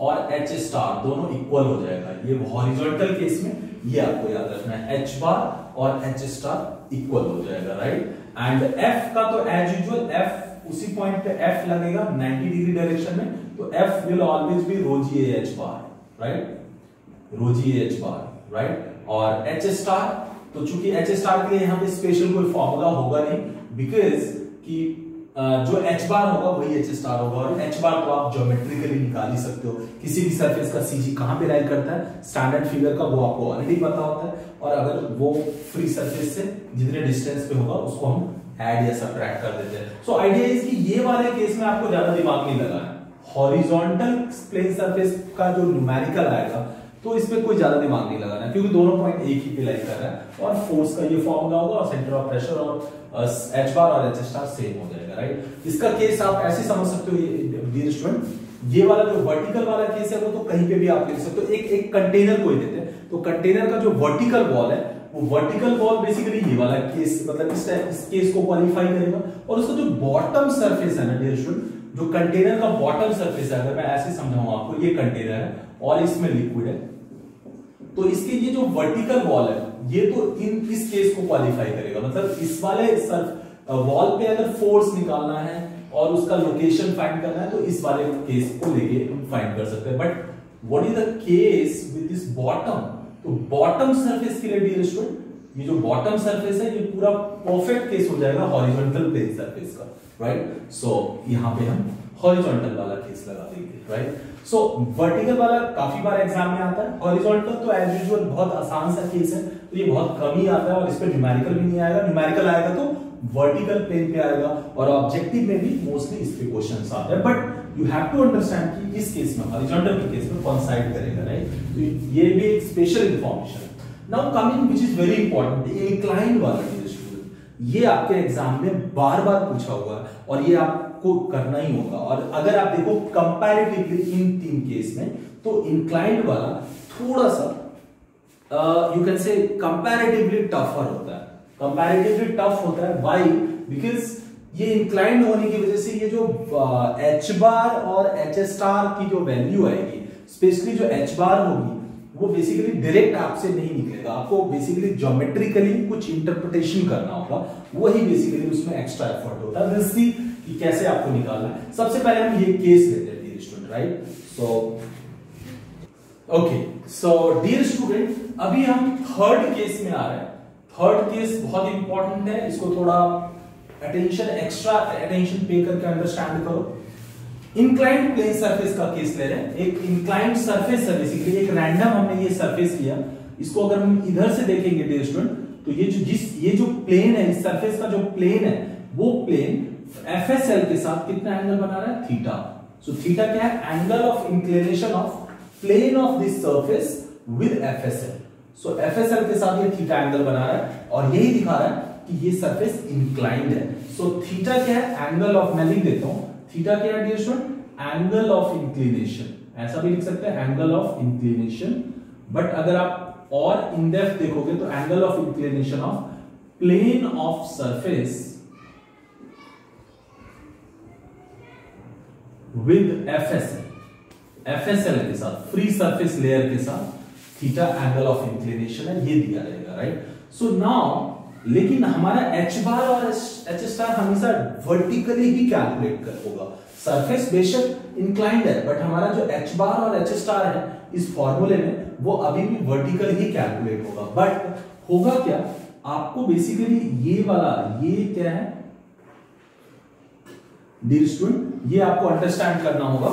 और H स्टार दोनों इक्वल हो जाएगा। ये हॉरिजॉन्टल केस में ये आपको याद रखना है। H बार और H स्टार इक्वल हो जाएगा राइट एंड F का तो एज यूजुअल F उसी पॉइंट पे F लगेगा 90 डिग्री डायरेक्शन में तो F will always be rho G H bar right rho G H bar right और H स्टार तो चूँकि H स्टार के लिए यहाँ पे स्पेशल कोई फॉर्मूला होगा नहीं बिकॉज़ कि जो H बार होगा वही H स्टार होगा और H बार को आप ज्योमेट्रिकली निकाल ही सकते हो। किसी भी सरफेस का सीजी कहाँ पे लाइन करता है? स्टैंडर्ड फिगर का वो आपको ऑलरेडी पता होता है और अगर वो फ्री सरफेस से जितने डिस्टेंस पे होगा उसको हम ऐड या सब्ट्रैक्ट कर देते हैं। सो आइडिया इज़ कि ये वाले केस में आपको ज़्यादा दिमाग नहीं लगा है हॉरिजॉन्टल प्लेन सरफेस का जो न्यूमेरिकल आएगा तो इसमें कोई ज़्यादा दिमाग नहीं लगाना, क्योंकि दोनों पॉइंट एक ही पे लाइक कर रहा है और फोर्स का ये फॉर्मूला होगा और सेंटर ऑफ़ प्रेशर और एच बार और एच स्टार सेम हो जाएगा राइट इसका केस आप ऐसे समझ सकते हो डियर स्टूडेंट ये वाला जो वर्टिकल वाला केस है वो तो कहीं पे भी आप लिख सकते हो। एक एक कंटेनर को ही देते हैं तो कंटेनर का जो वर्टिकल वॉल है, वो वर्टिकल वॉल बेसिकली ये वाला केस मतलब इस इस केस को क्वालिफाई करेगा। और उसका जो बॉटम सरफेस है ना डियर स्टूडेंट जो कंटेनर का बॉटम सरफेस है, अगर मैं ऐसे समझाऊं आपको, ये कंटेनर है और इसमें लिक्विड है। तो इसके ये जो वर्टिकल वॉल है, ये तो इन, इस केस को क्वालिफाई करेगा। मतलब इस वाले वॉल पे अगर फोर्स निकालना है और उसका लोकेशन फाइंड करना है तो इस वाले केस को लेके हम फाइंड कर सकते हैं। But what is the case with this bottom तो बॉटम सरफेस के लिए डियर स्टूडेंट ये जो बॉटम सरफेस है, ये पूरा परफेक्ट केस हो जाएगा हॉरिजॉन्टल प्लेन सरफेस का राइट सो यहाँ पे हम हॉरिजॉन्टल वाला केस लगा देंगे राइट सो वर्टिकल वाला काफ़ी बार एग्ज़ाम में आता है। हॉरिजॉन्टल तो एज यूजुअल बहुत आसान सा केस है तो ये बहुत कम ही आता है और इस पे न्यूमेरिकल भी नहीं आएगा। न्यूमेरिकल आएगा तो वर्टिकल प्लेन पे आएगा और ऑब्जेक्टिव में भी मोस्टली इस पे क्वेश्चंस आते हैं। But you have to understand कि इस केस में हॉरिजॉन्टल के केस में कौन साइड करेगा राइट तो ये भी एक special information now coming which is very important inclined वाला ये आपके एग्ज़ाम में बार बार पूछा हुआ है और ये आपको करना ही होगा। और अगर आप देखो कंपैरेटिवली इन तीन केस में तो इंक्लाइंड वाला थोड़ा सा you can say comparatively tougher होता है। कंपैरेटिवली टफ होता है। वाई बिकॉज़ ये इंक्लाइंड होने की वजह से ये जो एच बार और एच स्टार की जो वैल्यू आएगी स्पेशली जो एच बार होगी वो बेसिकली डायरेक्ट आपसे नहीं निकलेगा। आपको बेसिकली ज्योमेट्रिकली कुछ इंटरप्रिटेशन करना होगा। वही बेसिकली उसमें एक्स्ट्रा एफर्ट होता है। सी कि कैसे आपको निकालना है। सबसे पहले हम ये केस लेते हैं dear student right so okay so dear student अभी हम थर्ड केस में आ रहे हैं। थर्ड केस बहुत इंपॉर्टेंट है। इसको थोड़ा अटेंशन एक्स्ट्रा अटेंशन पे करके अंडरस्टैंड करो। इंक्लाइंड प्लेन सरफेस का केस ले रहे हैं। एक इंक्लाइंड सरफेस है बेसिकली एक रैंडम हमने ये सरफेस लिया इसको अगर हम इधर से देखेंगे डियर स्टूडेंट तो ये जो जिस ये जो प्लेन है इस सरफेस का जो प्लेन है वो प्लेन एफएसएल के साथ कितना एंगल बना रहा है? थीटा सो थीटा क्या है? Angle of inclination of plane of this surface with FSL so FSL के साथ ये थीटा एंगल बना रहा है और यही दिखा रहा है कि ये सरफेस इंक्लाइंड है। सो so, थीटा क्या है? एंगल ऑफ़ मैं लिख देता हूँ। थीटा क्या है dear student angle of inclination ऐसा भी लिख सकते हैं एंगल ऑफ़ इंक्लिनेशन बट अगर आप और इन डेप्थ देखोगे तो angle of inclination of plane of surface with FSL FSL के साथ फ्री सरफेस लेयर के साथ थीटा एंगल ऑफ़ इंक्लिनेशन है, ये दिया रहेगा राइट सो नाउ लेकिन हमारा एच बार और एच स्टार हमेशा वर्टिकली ही कैलकुलेट कर होगा। सरफेस बेशक इंक्लाइंड है बट हमारा जो एच बार और एच स्टार है, इस फॉर्मूले में वो अभी भी वर्टिकल ही कैलकुलेट होगा। बट होगा क्या? आपको बेसिकली ये वाला, ये क्या है? डियर स्टूडेंट ये आपको अंडरस्टैंड करना होगा।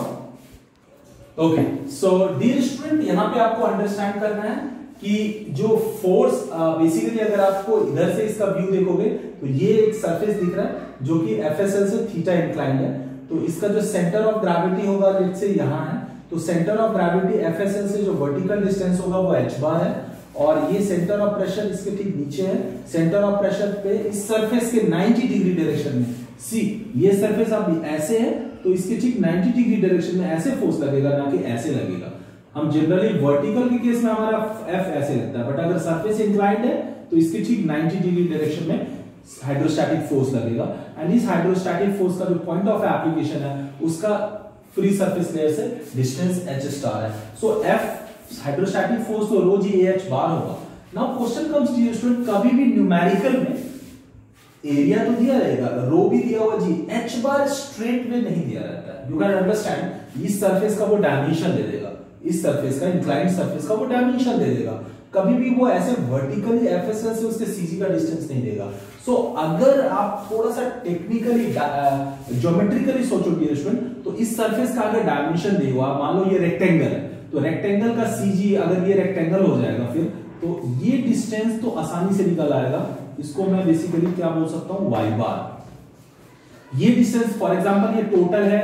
ओके सो डियर स्टूडेंट यहाँ पे आपको अंडरस्टैंड करना है। कि जो फोर्स बेसिकली अगर आपको इधर से इसका व्यू देखोगे तो ये एक सरफेस दिख रहा है जो कि एफएसएल से थीटा इंक्लाइन है। तो इसका जो सेंटर ऑफ़ ग्रेविटी होगा लेट से यहाँ है तो सेंटर ऑफ़ ग्रेविटी एफएसएल से जो वर्टिकल डिस्टेंस होगा, वो एच बार है। और ये सेंटर ऑफ़ प्रेशर इसके ठीक नीचे है। सेंटर ऑफ़ प्रेशर पे इस सरफेस के 90 डिग्री डायरेक्शन में। सी ये सरफेस अब ऐसे है तो इसके ठीक 90 डिग्री डायरेक्शन में ऐसे फोर्स लगेगा, ना कि ऐसे लगेगा। हम जनरली वर्टिकल के केस में हमारा एफ़ ऐसे लगता है बट अगर सरफेस इंक्लाइंड है तो इसके ठीक 90 डिग्री डायरेक्शन में हाइड्रोस्टैटिक फोर्स लगेगा। एंड इस हाइड्रोस्टैटिक फोर्स का जो पॉइंट ऑफ़ एप्लीकेशन है, उसका फ्री सरफेस लेयर से डिस्टेंस एच स्टार है। सो एफ़ हाइड्रोस्टैटिक फोर्स तो रो जी एच बार होगा। Now question comes to student कभी भी न्यूमेरिकल में एरिया तो दिया रहेगा रो भी दिया हुआ जी एच बार स्ट्रेट में नहीं दिया रहता है। यू कैन अंडरस्टैंड इस सरफेस का वो डायमेंशन दे देगा इस सरफेस का इंक्लाइंड सरफेस का वो डायमेंशन दे देगा। कभी भी वो ऐसे वर्टिकली एफएसएल से उसके सीजी का डिस्टेंस नहीं देगा। सो so, अगर आप थोड़ा सा टेक्निकली ज्योमेट्रिकली सोचो डियर स्टूडेंट तो इस सरफेस का अगर डायमेंशन दे हुआ मान लो ये रेक्टेंगल है तो रेक्टेंगल का सीजी अगर ये रेक्टेंगल हो जाएगा फिर तो ये डिस्टेंस तो आसानी से निकल आएगा। इसको मैं बेसिकली क्या बोल सकता हूँ? वाई बार ये डिस्टेंस फॉर एग्जांपल ये टोटल है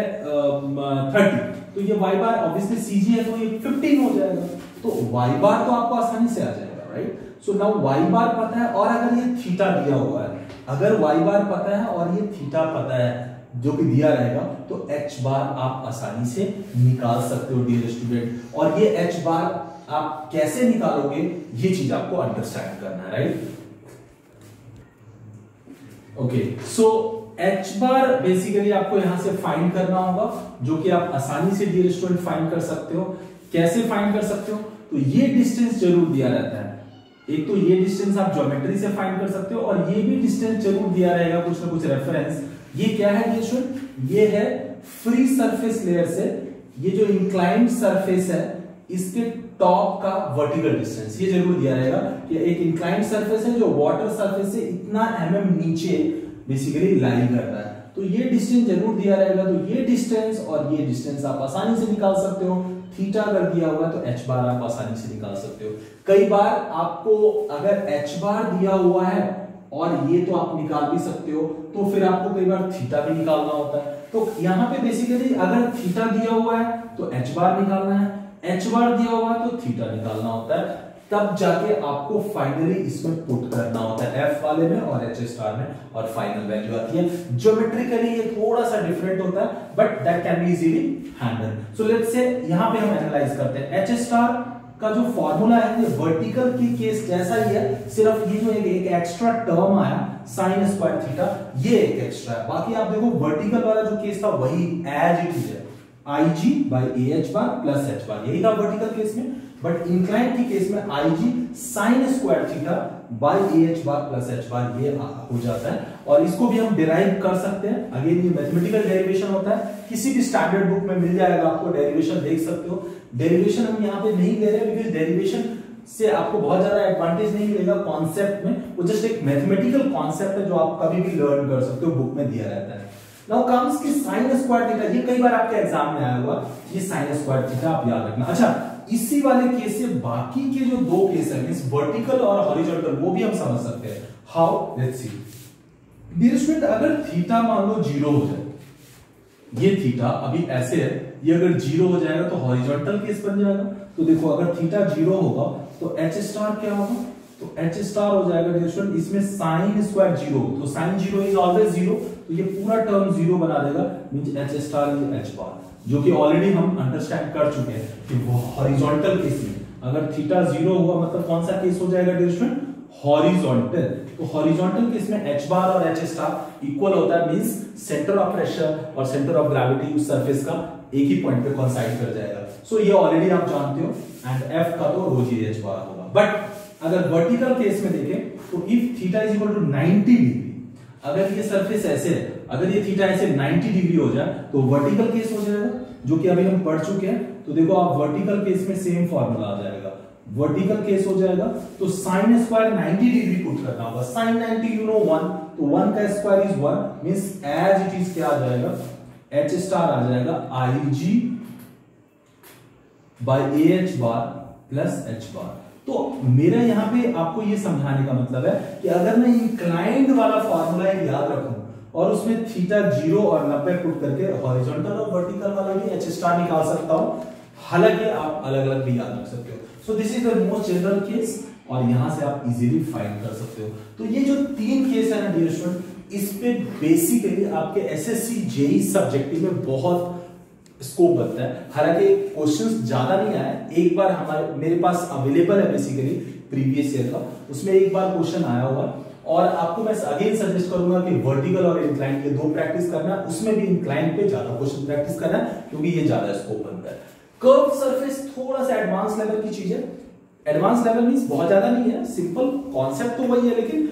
थर्टी तो ये वाई बार ऑब्वियसली सीजी है तो ये 15 हो जाएगा। तो वाई बार तो आपको आसानी से आ जाएगा right so now Y bar पता है, और अगर ये थीटा दिया हुआ है, अगर वाई बार पता है और ये थीटा पता है, जो कि दिया रहेगा तो एच बार आप आसानी से निकाल सकते हो डियर स्टूडेंट और ये एच बार आप कैसे निकालोगे, ये चीज़ आपको अंडरस्टैंड करना है right okay so H bar basically आपको यहाँ से फाइंड करना होगा, जो कि आप आसानी से डियर स्टूडेंट फाइंड कर सकते हो। कैसे फाइंड कर सकते हो? तो ये डिस्टेंस ज़रूर दिया रहता है। एक तो ये डिस्टेंस आप ज्योमेट्री से फाइंड कर सकते हो, और ये भी डिस्टेंस ज़रूर दिया रहेगा कुछ ना कुछ रेफरेंस ये क्या है डियर ये है फ्री सरफेस लेयर से, ये जो इंक्लाइंड सरफेस है, इसके टॉप का वर्टिकल डिस्टेंस ये ज़रूर दिया रहेगा कि एक इंक्लाइंड सरफेस है, जो वाटर सरफेस से इतना एम mm नीचे बेसिकली लाई कर रहा है। तो ये डिस्टेंस ज़रूर दिया रहेगा। तो ये डिस्टेंस और ये डिस्टेंस आप आसानी से निकाल सकते हो। थीटा अगर दिया हुआ तो एच बार आप आसानी से निकाल सकते हो। कई बार आपको अगर एच बार दिया हुआ है और ये तो आप निकाल भी सकते हो तो फिर आपको कई बार थीटा भी निकालना होता है। तो यहाँ पे बेसिकली अगर थीटा दिया हुआ है तो एच बार निकालना है। एच बार दिया हुआ है तो थीटा निकालना होता है। तब जाके आपको फाइनली इसमें पुट करना होता है एफ़ वाले में और एच स्टार में और फाइनल वैल्यू आती है। ज्योमेट्रिकली ये थोड़ा सा डिफरेंट होता है but that can be easily handle so let's say यहाँ पे हम एनालाइज करते हैं। एच स्टार का जो फॉर्मूला है ये वर्टिकल की केस जैसा ही है सिर्फ़ ये जो एक, एक एक्स्ट्रा टर्म आया साइन स्क्वायर थीटा ये एक एक्स्ट्रा है। बाकी आप देखो वर्टिकल वाला जो केस था वही as it is I G by A H bar plus H bar यही था वर्टिकल केस में। बट इंक्लाइन के केस में I G sine square theta by A H bar plus H bar ये हो जाता है। और इसको भी हम डिराइव कर सकते हैं। अगेन ये मैथमेटिकल डेरिवेशन होता है। किसी भी स्टैंडर्ड बुक में मिल जाएगा आपको डेरिवेशन देख सकते हो। डेरिवेशन हम यहाँ पे नहीं ले रहे बिकॉज़ डेरिवेशन से आपको बहुत ज़्यादा एडवांटेज नहीं मिलेगा कॉन्सेप्ट में। वो जस्ट एक मैथमेटिकल कॉन्सेप्ट है जो आप कभी भी लर्न कर सकते हो बुक में दिया रहता है। नाउ कम्स की साइन स्क्वायर थीटा ये कई बार आपके एग्ज़ाम में आया हुआ। ये साइन स्क्वायर थीटा आप याद रखना। अच्छा इसी वाले केस से बाकी के जो दो केस है मींस वर्टिकल और हॉरिजॉन्टल वो भी हम समझ सकते हैं। How let's see dear student अगर थीटा मान लो ज़ीरो हो जाए, ये थीटा अभी ऐसे है, ये अगर ज़ीरो हो जाएगा तो हॉरिजॉन्टल केस बन जाएगा। तो देखो, अगर थीटा ज़ीरो होगा तो एच स्टार क्या होगा? तो एच स्टार हो जाएगा डियर स्टूडेंट इसमें साइन स्क्वायर ज़ीरो तो sine zero is always zero तो ये पूरा टर्म ज़ीरो बना देगा means H star is H bar जो कि ऑलरेडी हम अंडरस्टैंड कर चुके हैं कि वो हॉरिजॉन्टल केस में अगर थीटा ज़ीरो हुआ मतलब कौन सा केस हो जाएगा डियर स्टूडेंट हॉरिजॉन्टल तो हॉरिजॉन्टल केस में एच बार और एच स्टार इक्वल होता है मींस सेंटर ऑफ़ प्रेशर और सेंटर ऑफ़ ग्रेविटी उस सरफेस का एक ही पॉइंट पे कॉन्साइड कर जाएगा। सो so, ये ऑलरेडी आप जानते हो एंड एफ़ का तो रो जी एच बार होगा। बट अगर वर्टिकल केस में देखें तो if theta is equal to 90 degree अगर ये सरफेस ऐसे है अगर ये थीटा ऐसे 90 डिग्री हो जाए तो वर्टिकल केस हो जाएगा, जो कि अभी हम पढ़ चुके हैं। तो देखो, आप वर्टिकल केस में सेम फॉर्मूला आ जाएगा। वर्टिकल केस हो जाएगा तो साइन स्क्वायर 90 डिग्री पुट करना होगा। साइन 90 यू नो 1 तो 1 का square is 1 means as it is क्या आ जाएगा? एच स्टार आ जाएगा I G by A H bar plus H bar तो मेरा यहाँ पे आपको ये समझाने का मतलब है कि अगर मैं इंक्लाइंड वाला फॉर्मूला याद रखूँ और उसमें थीटा ज़ीरो और नब्बे पुट करके हॉरिजॉन्टल और वर्टिकल वाला भी एच स्टार निकाल सकता हूँ। हालाँकि आप अलग अलग भी याद रख सकते हो। So this is the most general case और यहाँ से आप इजीली फाइंड कर सकते हो। तो ये जो तीन केस है ना डियर स्टूडेंट इस पे बेसिकली आपके एसएससी जेई सब्जेक्टिव में बहुत स्कोप बनता है। हालाँकि क्वेश्चंस ज़्यादा नहीं आया एक बार हमारे, मेरे पास अवेलेबल है बेसिकली प्रीवियस ईयर का। उसमें एक बार क्वेश्चन आया हुआ। और आपको मैं अगेन सजेस्ट करूँगा कि वर्टिकल और इंक्लाइन के दो प्रैक्टिस करना, उसमें भी इंक्लाइन पे ज़्यादा क्वेश्चन प्रैक्टिस करना, क्योंकि ये ज़्यादा स्कोप बनता है। कर्व सरफेस थोड़ा सा एडवांस लेवल की चीज़ है। एडवांस लेवल मीन बहुत ज़्यादा नहीं है सिंपल कॉन्सेप्ट तो वही है, लेकिन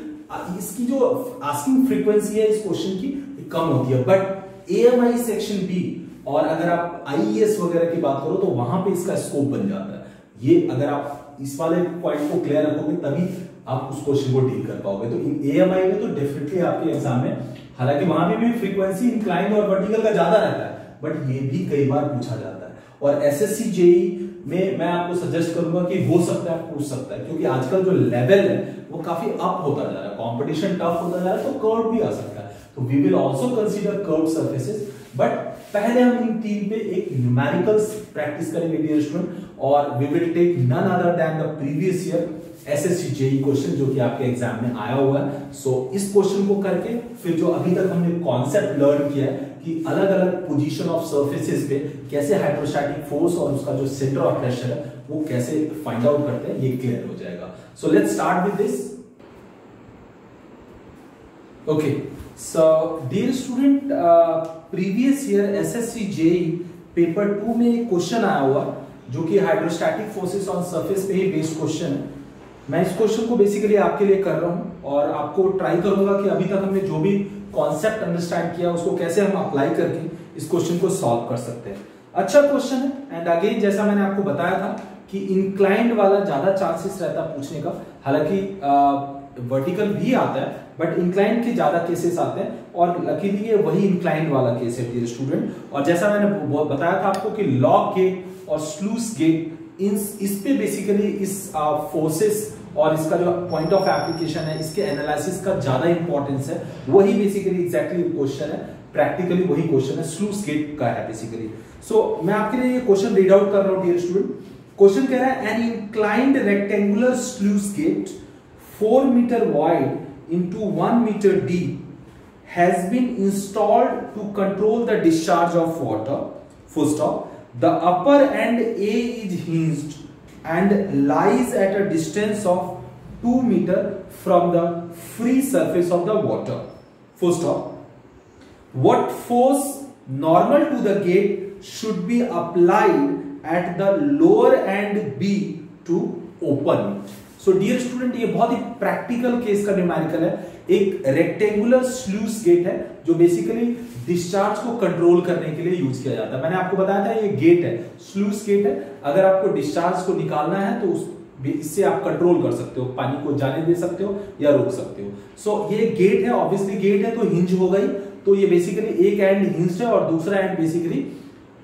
इसकी जो आस्किंग फ्रीक्वेंसी है, इस क्वेश्चन की कम होती है। बट एएमआई सेक्शन बी और अगर आप आईएएस e वगैरह की बात करो तो वहाँ पे इसका स्कोप बन जाता है। ये अगर आप इस वाले पॉइंट को क्लियर रखोगे, तभी आप उस क्वेश्चन को डील कर पाओगे। तो इन एएमआई में तो डेफिनेटली आपके एग्ज़ाम में, हालाँकि वहाँ पे भी फ्रीक्वेंसी इंक्लाइन और वर्टिकल का ज़्यादा रहता है बट ये भी कई बार पूछा जाता है। और एसएससी जेई e में मैं आपको सजेस्ट करूँगा कि हो सकता है, पूछ सकता है, क्योंकि आजकल जो लेवल है, वो काफ़ी अप होता जा रहा है। कॉम्पिटिशन टफ होता जा रहा है तो कर्व भी आ सकता है। तो we will also consider curve surfaces but पहले हम इन तीन पे एक न्यूमेरिकल्स प्रैक्टिस करेंगे डियर स्टूडेंट और we will take none other than the previous year SSC JE question जो कि आपके एग्ज़ाम में आया हुआ है। सो so, इस क्वेश्चन को करके फिर जो अभी तक हमने कॉन्सेप्ट लर्न किया है कि अलग अलग पोजीशन ऑफ़ सर्फेसिस पे कैसे हाइड्रोस्टैटिक फोर्स और उसका जो सेंटर ऑफ़ प्रेशर है वो कैसे फाइंड आउट करते हैं ये क्लियर हो जाएगा। So let's start with this okay so dear student previous year SSC JE paper two में एक क्वेश्चन आया हुआ। जो कि हाइड्रोस्टैटिक फोर्सेस ऑन सरफेस पे ही बेस्ड क्वेश्चन है। मैं इस क्वेश्चन को बेसिकली आपके लिए कर रहा हूँ और आपको ट्राई करूँगा कि अभी तक हमने जो भी कॉन्सेप्ट अंडरस्टैंड किया, उसको कैसे हम अप्लाई करके इस क्वेश्चन को सॉल्व कर सकते हैं। अच्छा क्वेश्चन है एंड अगेन जैसा मैंने आपको बताया था कि इंक्लाइंड वाला ज़्यादा चांसेस रहता पूछने का। हालाँकि वर्टिकल भी आता है बट इंक्लाइंड के ज़्यादा केसेस आते हैं और लकीली ये वही इंक्लाइंड वाला केस है स्टूडेंट और जैसा मैंने बताया था आपको कि लॉक गेट और स्लूस गेट इन इस पे बेसिकली इस फोर्सेस और इसका जो पॉइंट ऑफ़ एप्लीकेशन है इसके एनालिसिस का ज़्यादा इंपॉर्टेंस है। वही बेसिकली एग्जैक्टली क्वेश्चन है। प्रैक्टिकली वही क्वेश्चन है। स्लूस गेट का है बेसिकली सो so, मैं आपके लिए ये क्वेश्चन रीड आउट कर रहा हूँ डियर स्टूडेंट क्वेश्चन कह रहा है an inclined rectangular sluice gate four metre wide into one metre deep has been installed to control the discharge of water. Full stop. The upper end A is hinged and lies at a distance of 2 meter from the free surface of the water. Full stop. What force normal to the gate should be applied at the lower end B to open? So dear student ये बहुत ही practical case का numerical है। एक rectangular sluice gate है जो basically discharge को control करने के लिए यूज़ किया जाता है। मैंने आपको बताया था ये गेट है स्लूस गेट है। अगर आपको डिस्चार्ज को निकालना है तो उस इससे आप कंट्रोल कर सकते हो। पानी को जाने दे सकते हो या रोक सकते हो। सो so, ये गेट है ऑब्वियसली गेट है तो हिंज हो गई। तो ये बेसिकली एक एंड हिंज है और दूसरा एंड बेसिकली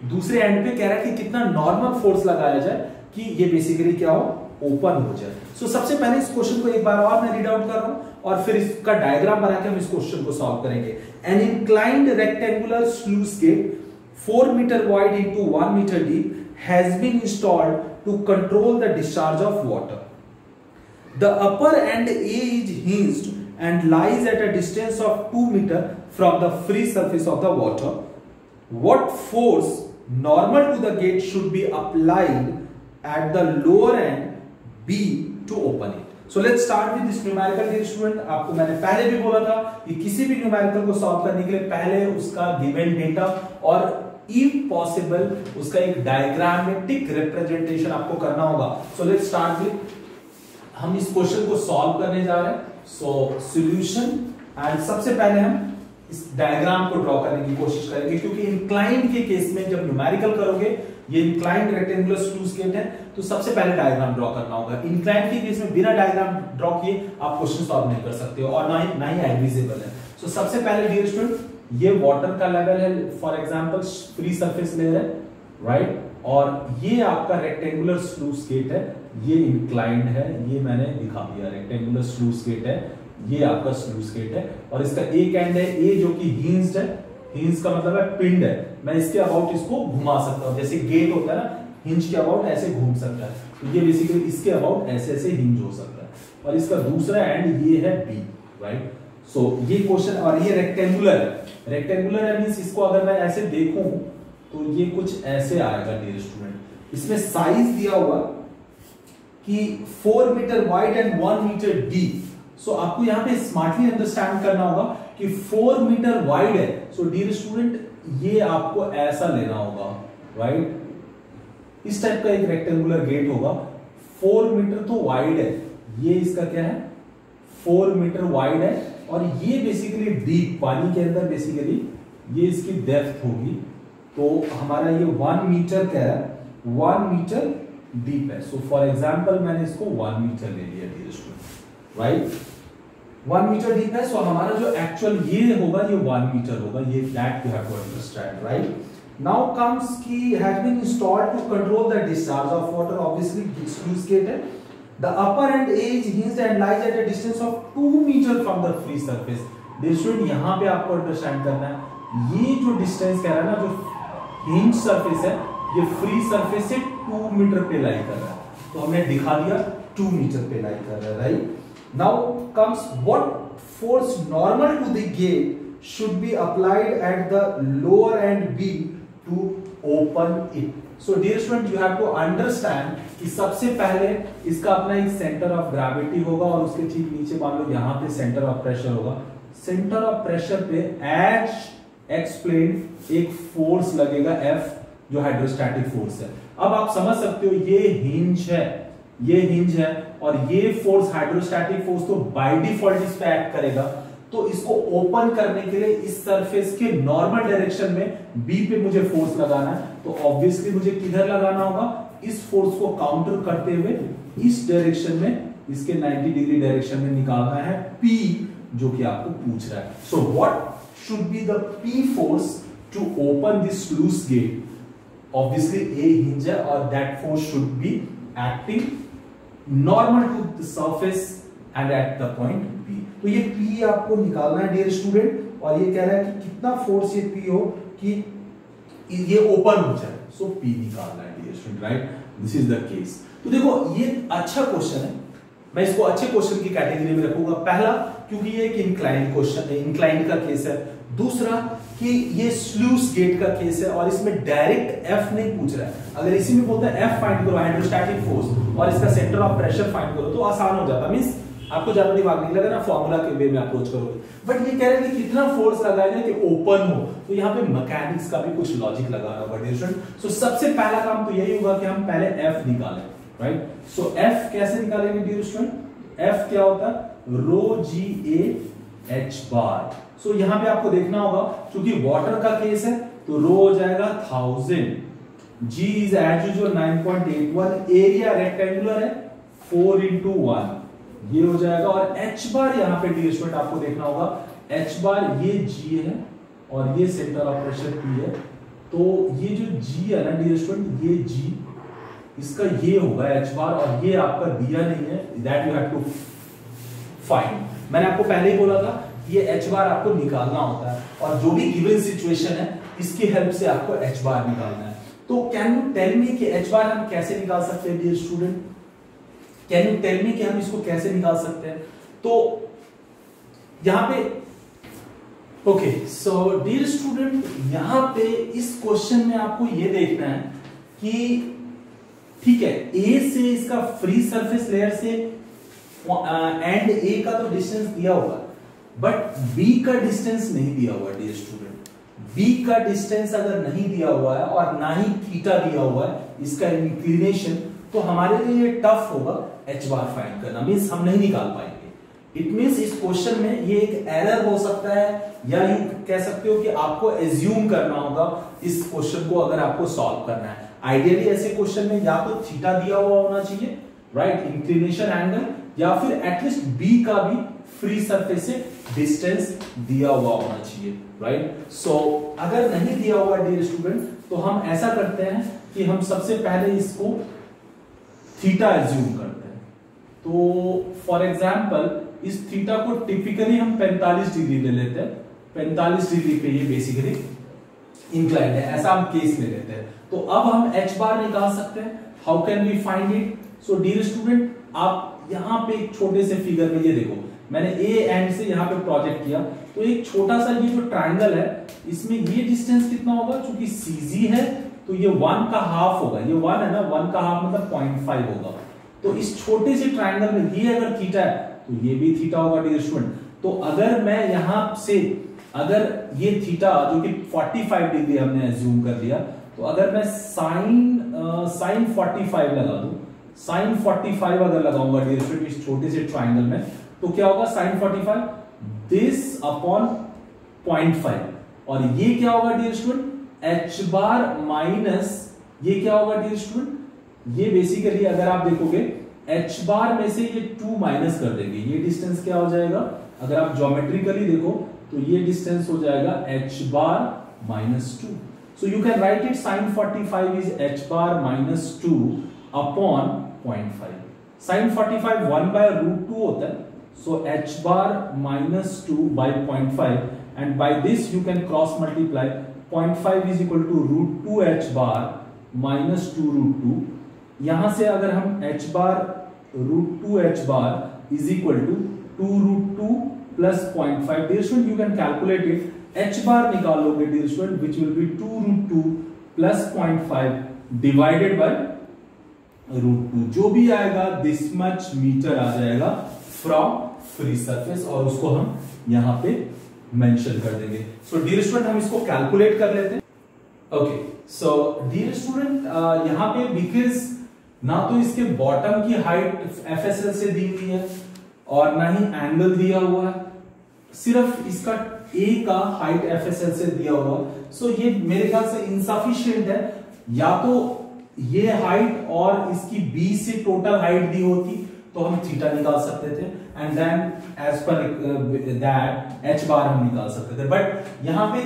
दूसरे एंड पे कह रहा है कि कितना नॉर्मल फोर्स लगाया जाए कि ये बेसिकली क्या हो? ओपन हो जाए। सो so, सबसे पहले इस क्वेश्चन को एक बार और मैं रीड आउट कर रहा हूँ और फिर इसका डायग्राम बना के हम इस क्वेश्चन को सॉल्व करेंगे। An inclined rectangular sluice gate four metre wide into one metre deep has been installed to control the discharge of water the upper end A is and lies at a distance of 2 meter from the free surface of the water. What force normal to the gate should be applied at the lower end B to open it. So let's start with this numerical dear student. आपको मैंने पहले भी बोला था कि किसी भी numerical को सॉल्व करने के लिए पहले उसका गिवन डेटा और इफ़ पॉसिबल उसका एक डायग्रामेटिक रिप्रेजेंटेशन आपको करना होगा सो लेट्स स्टार्ट विद हम इस क्वेश्चन को सॉल्व करने जा रहे हैं सो सॉल्यूशन एंड सबसे पहले हम इस डायग्राम को ड्रॉ करने की कोशिश करेंगे, क्योंकि इंक्लाइंड के केस में जब न्यूमेरिकल करोगे ये इंक्लाइंड रेक्टेंगुलर स्लूस गेट है तो सबसे पहले डायग्राम ड्रॉ करना होगा। इंक्लाइंड के केस में बिना डायग्राम ड्रॉ किए आप क्वेश्चन सॉल्व नहीं कर सकते हो और ना ही ना ही एडविजिबल है। सो so, सबसे पहले डियर स्टूडेंट ये वाटर का लेवल है for example free surface layer है राइट और ये आपका रेक्टेंगुलर स्लूस गेट है ये इंक्लाइंड है ये मैंने दिखा दिया रेक्टेंगुलर स्लूस गेट है ये आपका स्लूस गेट है। और इसका एक एंड है ए जो कि हिंज्ड है हिंज का मतलब है पिंड है। मैं इसके अबाउट इसको घुमा सकता हूँ। जैसे गेट होता है ना हिंज के अबाउट ऐसे घूम सकता है। तो ये बेसिकली इसके अबाउट ऐसे ऐसे हिंज हो सकता है। और इसका दूसरा एंड ये है बी राइट सो ये क्वेश्चन और ये रेक्टेंगुलर रेक्टेंगुलर है मींस इसको अगर मैं ऐसे देखूँ तो ये कुछ ऐसे आएगा डियर स्टूडेंट इसमें साइज़ दिया हुआ कि four metre wide and one metre deep so आपको यहाँ पे स्मार्टली अंडरस्टैंड करना होगा कि फोर मीटर वाइड है। सो डियर स्टूडेंट ये आपको ऐसा लेना होगा राइट इस टाइप का एक रेक्टेंगुलर गेट होगा। फोर मीटर तो वाइड है। ये इसका क्या है? फोर मीटर वाइड है। और ये बेसिकली डीप पानी के अंदर बेसिकली ये इसकी डेप्थ होगी। तो हमारा ये वन मीटर क्या है? वन मीटर डीप है। सो फॉर एग्ज़ाम्पल मैंने इसको वन मीटर ले लिया dear student right one metre deep है सो हमारा जो एक्चुअल ये होगा, ये वन मीटर होगा, ये flat you have understand right now comes की have been installed to control the discharge of water obviously freeze gate है the upper end as his and lies at a distance of two metre from the free surface this should यहाँ पे आपको understand करना है। ये जो distance कह रहा है ना, जो हिंज सर्फेस है, ये फ्री सर्फेस से टू मीटर पे लाई कर रहा है। तो हमने दिखा दिया टू मीटर पे लाई कर रहा है right right? Now comes what force normal to the gate should be applied at the lower end B to open it so dear student you have to understand कि सबसे पहले इसका अपना एक सेंटर ऑफ़ ग्रेविटी होगा और उसके ठीक नीचे मान लो यहाँ पे सेंटर ऑफ़ प्रेशर होगा। सेंटर ऑफ़ प्रेशर पे एज एक्सप्लेन एक फोर्स लगेगा एफ़ जो हाइड्रोस्टैटिक फोर्स है। अब आप समझ सकते हो ये हिंज है। ये हिंज है और ये फोर्स हाइड्रोस्टैटिक फोर्स तो बाय डिफ़ॉल्ट इस पे एक्ट करेगा। तो इसको ओपन करने के लिए इस सरफेस के नॉर्मल डायरेक्शन में बी पे मुझे फोर्स लगाना है। तो ऑब्वियसली मुझे किधर लगाना होगा? इस फोर्स को काउंटर करते हुए इस डायरेक्शन में इसके 90 डिग्री डायरेक्शन में निकालना है पी जो कि आपको पूछ रहा है। So what should be the P force to open this sluice gate obviously A hinge है और that force should be acting normal to the surface and at the point B तो ये पी आपको निकालना है डियर स्टूडेंट और ये कह रहा है कि कितना फोर्स ये पी हो कि ये ओपन हो जाए। सो पी निकालना है dear student right this is the case तो देखो, ये अच्छा क्वेश्चन है। मैं इसको अच्छे क्वेश्चन की कैटेगरी में रखूँगा। पहला, क्योंकि ये एक इंक्लाइन क्वेश्चन इंक्लाइन का केस है। दूसरा कि ये स्लूस गेट का केस है और इसमें डायरेक्ट एफ़ नहीं पूछ रहा है। अगर इसी में बोलता है एफ़ फाइंड करो हाइड्रोस्टैटिक फोर्स और इसका सेंटर ऑफ़ प्रेशर फाइंड करो तो आसान हो जाता। मींस आपको ज़्यादा दिमाग नहीं लगा ना फॉर्मूला के वे में अप्रोच करोगे। बट ये कह रहे हैं कि कितना फोर्स लगाया जाए कि ओपन हो। तो यहाँ पे मैकेनिक्स का भी कुछ लॉजिक लगाना होगा स्टूडेंट सो सबसे पहला काम तो यही होगा कि हम पहले एफ़ निकालें राइट सो एफ़ कैसे निकालेंगे डियर स्टूडेंट एफ़ क्या होता है? Rho g A H bar so so, यहाँ पे आपको देखना होगा क्योंकि वाटर का केस है तो रो हो जाएगा thousand G is as usual 9.81 area rectangular है फोर इंटू वन ये हो जाएगा और एच बार यहाँ पे डी स्टूडेंट आपको देखना होगा. एच बार ये जी है और ये सेंटर ऑफ़ प्रेशर पी है. तो ये जो जी है ना डी स्टूडेंट ये जी इसका ये होगा एच बार और ये आपका दिया नहीं है. That you have to find मैंने आपको पहले ही बोला था ये एच बार आपको निकालना होता है और जो भी गिवन सिचुएशन है, इसकी हेल्प से आपको एच बार निकालना है। तो कैन यू टेल मी कि एच बार हम कैसे निकाल सकते हैं dear student can you tell me कि हम इसको कैसे निकाल सकते हैं? तो यहाँ पे ओके सो डियर स्टूडेंट यहाँ पे इस क्वेश्चन में आपको ये देखना है कि ठीक है ए से इसका फ्री सरफेस लेयर से एंड ए का तो डिस्टेंस दिया हुआ बट बी का डिस्टेंस नहीं दिया हुआ डियर स्टूडेंट बी का डिस्टेंस अगर नहीं दिया हुआ है और ना ही थीटा दिया हुआ है, इसका इंक्लिनेशन तो हमारे लिए टफ होगा एच बार फाइंड करना. मीन्स हम नहीं निकाल पाएँगे. इट मीन्स इस क्वेश्चन में ये एक एरर हो सकता है, या यू कह सकते हो कि आपको एज्यूम करना होगा इस क्वेश्चन को अगर आपको सॉल्व करना है. आइडियली ऐसे क्वेश्चन में या तो थीटा दिया हुआ होना चाहिए राइट इंक्लिनेशन एंगल या फिर एटलीस्ट बी का भी फ्री सरफेस से डिस्टेंस दिया हुआ होना चाहिए राइट सो so, अगर नहीं दिया हुआ डियर स्टूडेंट तो हम ऐसा करते हैं कि हम सबसे पहले इसको थीटा एज्यूम करते हैं। तो फॉर एग्ज़ाम्पल इस थीटा को टिपिकली हम 45 डिग्री ले लेते हैं। 45 डिग्री पे ये बेसिकली इंक्लाइंड है ऐसा हम केस ले लेते हैं। तो अब हम एच बार निकाल सकते हैं। How can we find it so dear student आप यहाँ पे एक छोटे से फिगर में ये देखो। मैंने ए एंड से यहाँ पे प्रोजेक्ट किया। तो एक छोटा सा ये जो ट्राइंगल है, इसमें ये डिस्टेंस कितना होगा? क्योंकि सीजी है तो ये वन का हाफ़ होगा। ये वन है ना वन का हाफ़ मतलब पॉइंट फाइव होगा। तो इस छोटे से ट्राइंगल में ये अगर थीटा है तो ये भी थीटा होगा डियर स्टूडेंट तो अगर मैं यहाँ से, अगर ये थीटा जो कि 45 डिग्री हमने एज्यूम कर लिया तो अगर मैं साइन साइन 45 लगा दू साइन 45 अगर लगाऊँगा डियर स्टूडेंट इस छोटे से ट्राइंगल में तो क्या होगा sine 45 this upon point five और ये क्या होगा dear student H bar minus ये क्या होगा डियर स्टूडेंट ये बेसिकली अगर आप देखोगे एच बार में से ये टू माइनस कर देंगे। ये डिस्टेंस क्या हो जाएगा? अगर आप ज्योमेट्रिकली देखो तो ये डिस्टेंस हो जाएगा H bar minus two so you can write it sine 45 is H bar minus two upon point five sine 45 one by root two होता है so H bar minus two by point five and by this you can cross multiply point five is equal to root two H bar minus two root two यहाँ से अगर हम H bar root two H bar is equal to two root two plus point five dear student you can calculate it H bar निकालोगे dear student which will be two root two plus point five divided by root two. जो भी आएगा this much metre आ जाएगा from free surface और उसको हम यहाँ पे मेंशन कर देंगे। सो डियर स्टूडेंट हम इसको कैलकुलेट कर लेते हैं। ओके सो डियर स्टूडेंट यहाँ पे बिकॉज़ ना तो इसके बॉटम की हाइट एफएसएल से दी हुई है और ना ही एंगल दिया हुआ है। सिर्फ़ इसका ए का हाइट एफएसएल से दिया हुआ। सो so, ये मेरे ख्याल से इनसफिशियंट है। या तो ये हाइट और इसकी बी से टोटल हाइट दी होती तो हम थीटा निकाल सकते थे and then as per that H bar हम निकाल सकते थे। बट यहाँ पे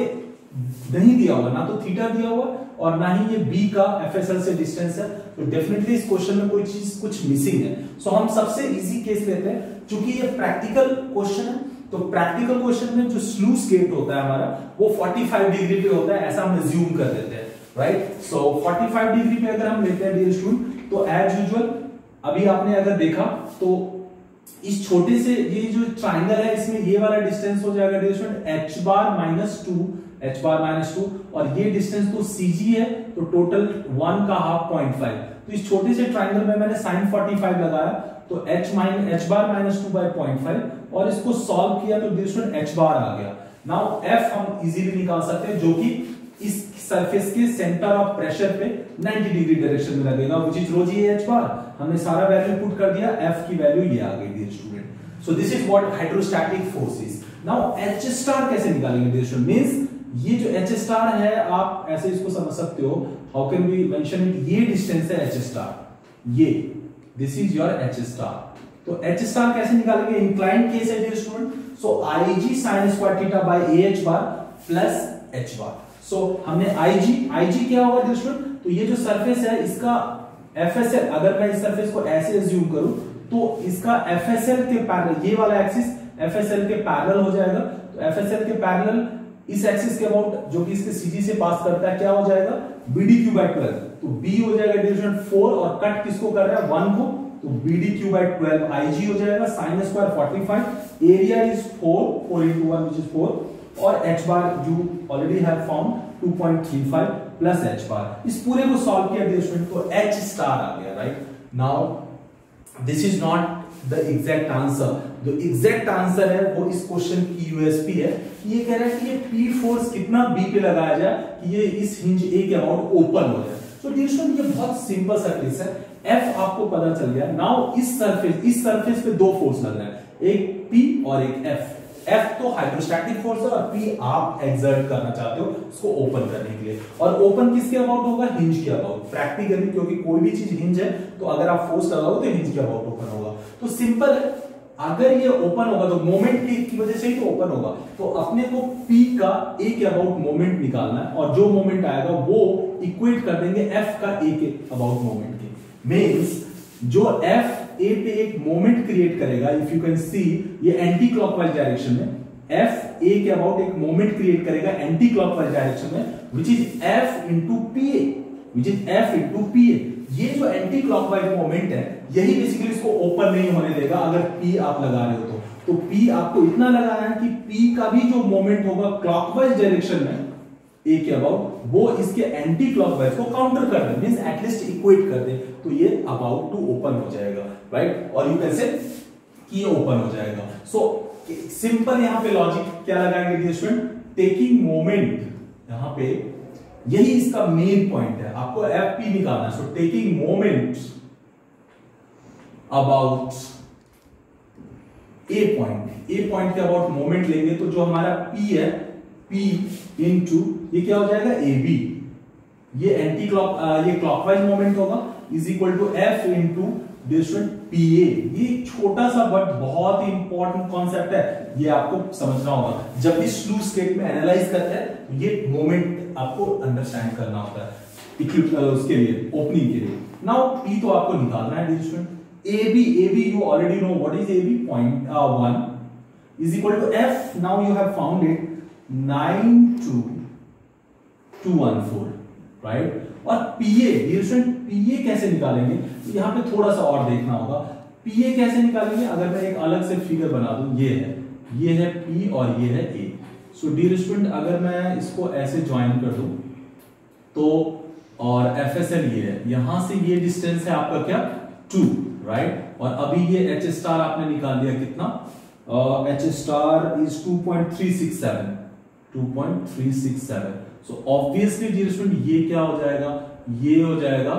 नहीं दिया हुआ, ना तो थीटा दिया हुआ, और ना ही ये बी का एफएसएल से डिस्टेंस है। तो डेफिनेटली इस क्वेश्चन में कोई चीज़ कुछ मिसिंग है। सो so हम सबसे इजी केस लेते हैं क्योंकि ये प्रैक्टिकल क्वेश्चन है तो प्रैक्टिकल क्वेश्चन में जो स्लूस गेट होता है हमारा, वो 45 डिग्री पे होता है, ऐसा हम एज्यूम कर देते हैं। राइट सो 45 डिग्री पे अगर हम लेते हैं डियर स्टूडेंट तो एज यूजुअल अभी आपने अगर देखा तो इस छोटे से, ये जो ट्राइंगल है, इसमें ये वाला डिस्टेंस हो जाएगा dear student H bar minus two H bar minus two और ये डिस्टेंस तो सीजी है तो टोटल वन का हाफ़ पॉइंट फाइव तो इस छोटे से ट्राइंगल में मैंने साइन फोर्टी फाइव लगाया तो H mine H bar minus two by point five और इसको सॉल्व किया तो डियर स्टूडेंट एच बार आ गया. नाउ एफ़ हम इजीली निकाल सकते हैं, जो कि इस सरफेस के सेंटर ऑफ़ प्रेशर पे 90 डिग्री डायरेक्शन में लगेगा which is row ji H bar हमने सारा वैल्यू पुट कर दिया एफ़ की वैल्यू ये आ गई dear student so this is what hydrostatic forces now H star कैसे निकालेंगे डियर स्टूडेंट मींस ये जो एच स्टार है, आप ऐसे इसको समझ सकते हो. How can we mention it ये डिस्टेंस है एच स्टार ये. This is your H star तो एच स्टार कैसे निकालेंगे? इंक्लाइंड केस है dear student so IG sine square theta by A H bar plus H bar so so, हमने IG IG क्या होगा स्टूडेंट तो ये जो सरफेस है इसका एफएसएल अगर मैं इस सरफेस को ऐसे एज्यूम करूँ तो इसका एफएसएल के पैरेलल ये वाला एक्सिस एफएसएल के पैरेलल हो जाएगा। तो एफएसएल के पैरेलल इस एक्सिस के अबाउट जो कि इसके सीजी से पास करता है क्या हो जाएगा? बीडी क्यू बाय ट्वेल्व तो बी हो जाएगा स्टूडेंट फोर और कट किसको कर रहा है? वन को। तो B D cube by twelve I G हो जाएगा। Sine square forty five area is four four into one which is four और H bar you already have found 2.35 plus H bar इस पूरे को सॉल्व किया dear student तो H star आ गया right now this is not the exact answer जो exact answer है, वो इस क्वेश्चन की यूएसपी है ये कह रहा है कि ये पी फोर्स कितना बी पे लगाया जाए कि ये इस हिंज ए के अबाउट ओपन हो जाए। तो डियर स्टूडेंट ये बहुत सिंपल सा केस है। एफ़ आपको पता चल गया। नाउ इस सरफेस इस सरफेस पे दो फोर्स लग रहा है। एक पी और एक एफ़ एफ़ तो हाइड्रोस्टैटिक फोर्स है और पी आप एक्सर्ट करना चाहते हो उसको ओपन करने के लिए। और ओपन किसके अबाउट होगा? हिंज के अबाउट प्रैक्टिकली क्योंकि कोई भी चीज़ हिंज है तो अगर आप फोर्स लगाओ तो हिंज के अबाउट ओपन होगा। तो सिंपल है। अगर ये ओपन होगा तो मोमेंट की, वजह से ही तो ओपन होगा। तो अपने को P का A के अबाउट मोमेंट निकालना है और जो मोमेंट आएगा वो इक्वेट कर देंगे F का A के अबाउट मोमेंट के। मींस जो F A पे एक मोमेंट क्रिएट करेगा इफ़ यू कैन सी ये एंटी क्लॉकवाइज डायरेक्शन में F, A के अबाउट एक मोमेंट क्रिएट करेगा एंटी क्लॉकवाइज डायरेक्शन में which is F into P A which is F into P A ये जो एंटी क्लॉकवाइज मोमेंट है, यही बेसिकली इसको ओपन नहीं होने देगा अगर P आप लगा रहे हो तो। तो P आपको इतना लगाना है कि P का भी जो मोमेंट होगा क्लॉकवाइज डायरेक्शन में ए के अबाउट वो इसके एंटी क्लॉकवाइज को काउंटर कर दे मींस एटलीस्ट इक्वेट कर दे। तो ये अबाउट टू ओपन हो जाएगा। राइट और यू कैन से ओपन हो जाएगा. सो सिंपल यहाँ पे लॉजिक क्या लगाएँगे स्टूडेंट टेकिंग मोमेंट यहाँ पे, यही इसका मेन पॉइंट है. आपको एफ़ पी निकालना है. So taking moment about A point A point के अबाउट मोमेंट लेंगे तो जो हमारा पी है पी इंटू ये क्या हो जाएगा? ए बी ये एंटी क्लॉक ये क्लॉकवाइज मोमेंट होगा. Is equal to F into distant P A ये छोटा सा बट बहुत ही इंपॉर्टेंट कॉन्सेप्ट है। ये आपको समझना होगा। जब भी स्लू स्टेट में एनालाइज करते हैं तो ये मोमेंट आपको अंडरस्टैंड करना होता है। उसके लिए ओपनिंग के लिए। नाउ पी तो आपको निकालना है distant A B A B you already know what is A B point one is equal to F now you have found it 9 to two one four right और PA dear student PA कैसे निकालेंगे? तो यहाँ पे थोड़ा सा और देखना होगा। पीए कैसे निकालेंगे? अगर मैं एक अलग से फिगर बना दूँ, ये है। ये है पी और ये है ए सो डियर स्टूडेंट अगर मैं इसको ऐसे ज्वाइन कर दूँ तो और एफ़ एस एल ये है। यहाँ से ये डिस्टेंस है आपका क्या? टू राइट और अभी ये एच स्टार आपने निकाल दिया कितना? H star is two point three six seven two point three six seven so obviously dear student ये क्या हो जाएगा? ये हो जाएगा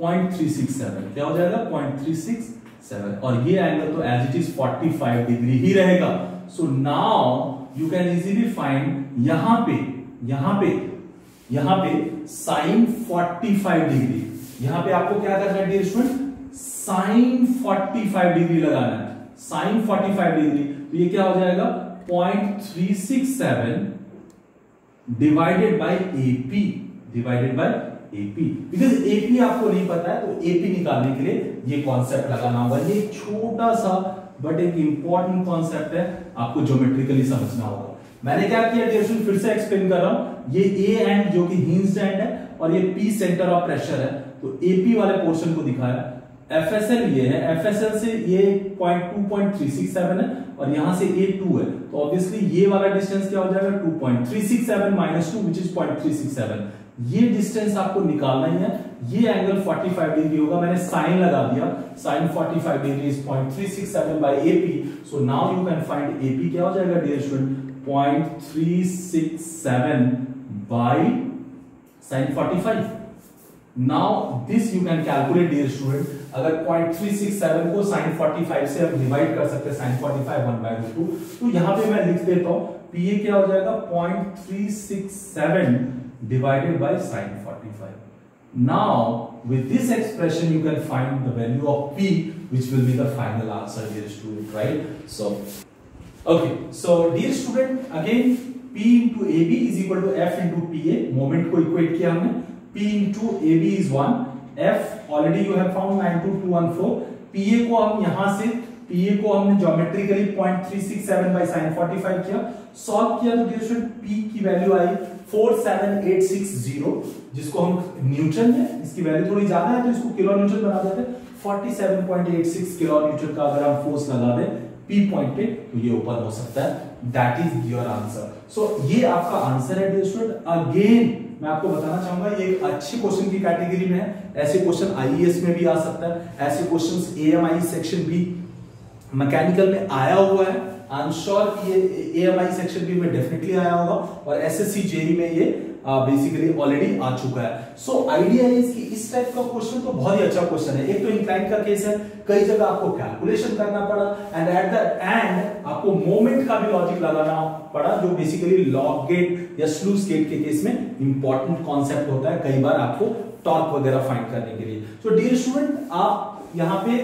पॉइंट थ्री सिक्स सेवन क्या हो जाएगा? पॉइंट थ्री सिक्स सेवन और ये एंगल तो as it is forty five degree ही रहेगा. So now you can easily find यहाँ पे यहाँ पे यहाँ पे साइन 45 डिग्री यहाँ पे आपको क्या करना है डियर स्टूडेंट साइन 45 डिग्री लगाना है. साइन 45 डिग्री तो ये क्या हो जाएगा? Point three six seven divided by AP divided by AP because AP आपको नहीं पता है तो एपी निकालने के लिए ये कॉन्सेप्ट लगाना होगा। ये छोटा सा बट एक इंपॉर्टेंट कॉन्सेप्ट है, आपको ज्योमेट्रिकली समझना होगा। मैंने क्या किया डियर फिर से एक्सप्लेन कर रहा हूँ। ये ए एंड जो कि हिंज्ड एंड है, और ये पी सेंटर ऑफ़ प्रेशर है। तो एपी वाले पोर्शन को दिखाया। एफएसएल ये है। एफएसएल से ये point two point three six seven है, और यहाँ से ए टू है। तो ऑब्वियसली ये वाला डिस्टेंस क्या हो जाएगा? Two point three six seven minus two which is point three six seven ये डिस्टेंस आपको निकालना ही है। ये एंगल 45 डिग्री होगा। मैंने साइन लगा दिया। Sine 45 degree is point three six seven by AP so now you can find AP क्या हो जाएगा dear student point three six seven by sine forty five now this you can calculate dear student अगर point three six seven को sine forty five से हम divide कर सकते हैं, sine forty five one by two तो यहाँ पे मैं लिख देता हूँ। पीए क्या हो जाएगा? Point three six seven divided by sine 45. Now, with this expression, you can find the value of P, which will be the final answer, dear student, right? So, okay. So, dear student, again, P into AB is equal to F into PA. Moment को equate किया हमने. P into AB is 1. F already you have found 92214. PA को हम यहाँ से PA को हमने geometrically 0.367 bye sin 45 किया सॉल्व किया तो डियर स्टूडेंट P की वैल्यू आई 47860 जिसको हम न्यूटन है, इसकी वैल्यू थोड़ी ज़्यादा है तो इसको किलो न्यूटन बना देते 47.86 किलो न्यूटन का अगर हम फोर्स लगा दें P पॉइंट पे तो ये ऊपर हो सकता है। That is your answer so ये आपका आंसर है डियर स्टूडेंट अगेन मैं आपको बताना चाहूँगा, ये एक अच्छी क्वेश्चन की कैटेगरी में है। ऐसे क्वेश्चन आईएएस में भी आ सकता है, ऐसे क्वेश्चंस एएमआई सेक्शन भी मैकेनिकल में आया हुआ है। आई एम श्योर ये एएमआई सेक्शन भी में डेफिनेटली आया होगा और एसएससी जेई में ये बेसिकली ऑलरेडी आ चुका है। सो आइडिया है इसकी इस टाइप का क्वेश्चन तो बहुत ही अच्छा क्वेश्चन है। एक तो इंक्लाइन का केस है, कई जगह आपको कैलकुलेशन करना पड़ा एंड एट द एंड आपको मोमेंट का भी लॉजिक लगाना पड़ा, जो बेसिकली लॉग गेट या स्लूस गेट के केस में इंपॉर्टेंट कॉन्सेप्ट होता है, कई बार आपको टॉर्क वगैरह फाइंड करने के लिए। सो डियर स्टूडेंट आप यहाँ पे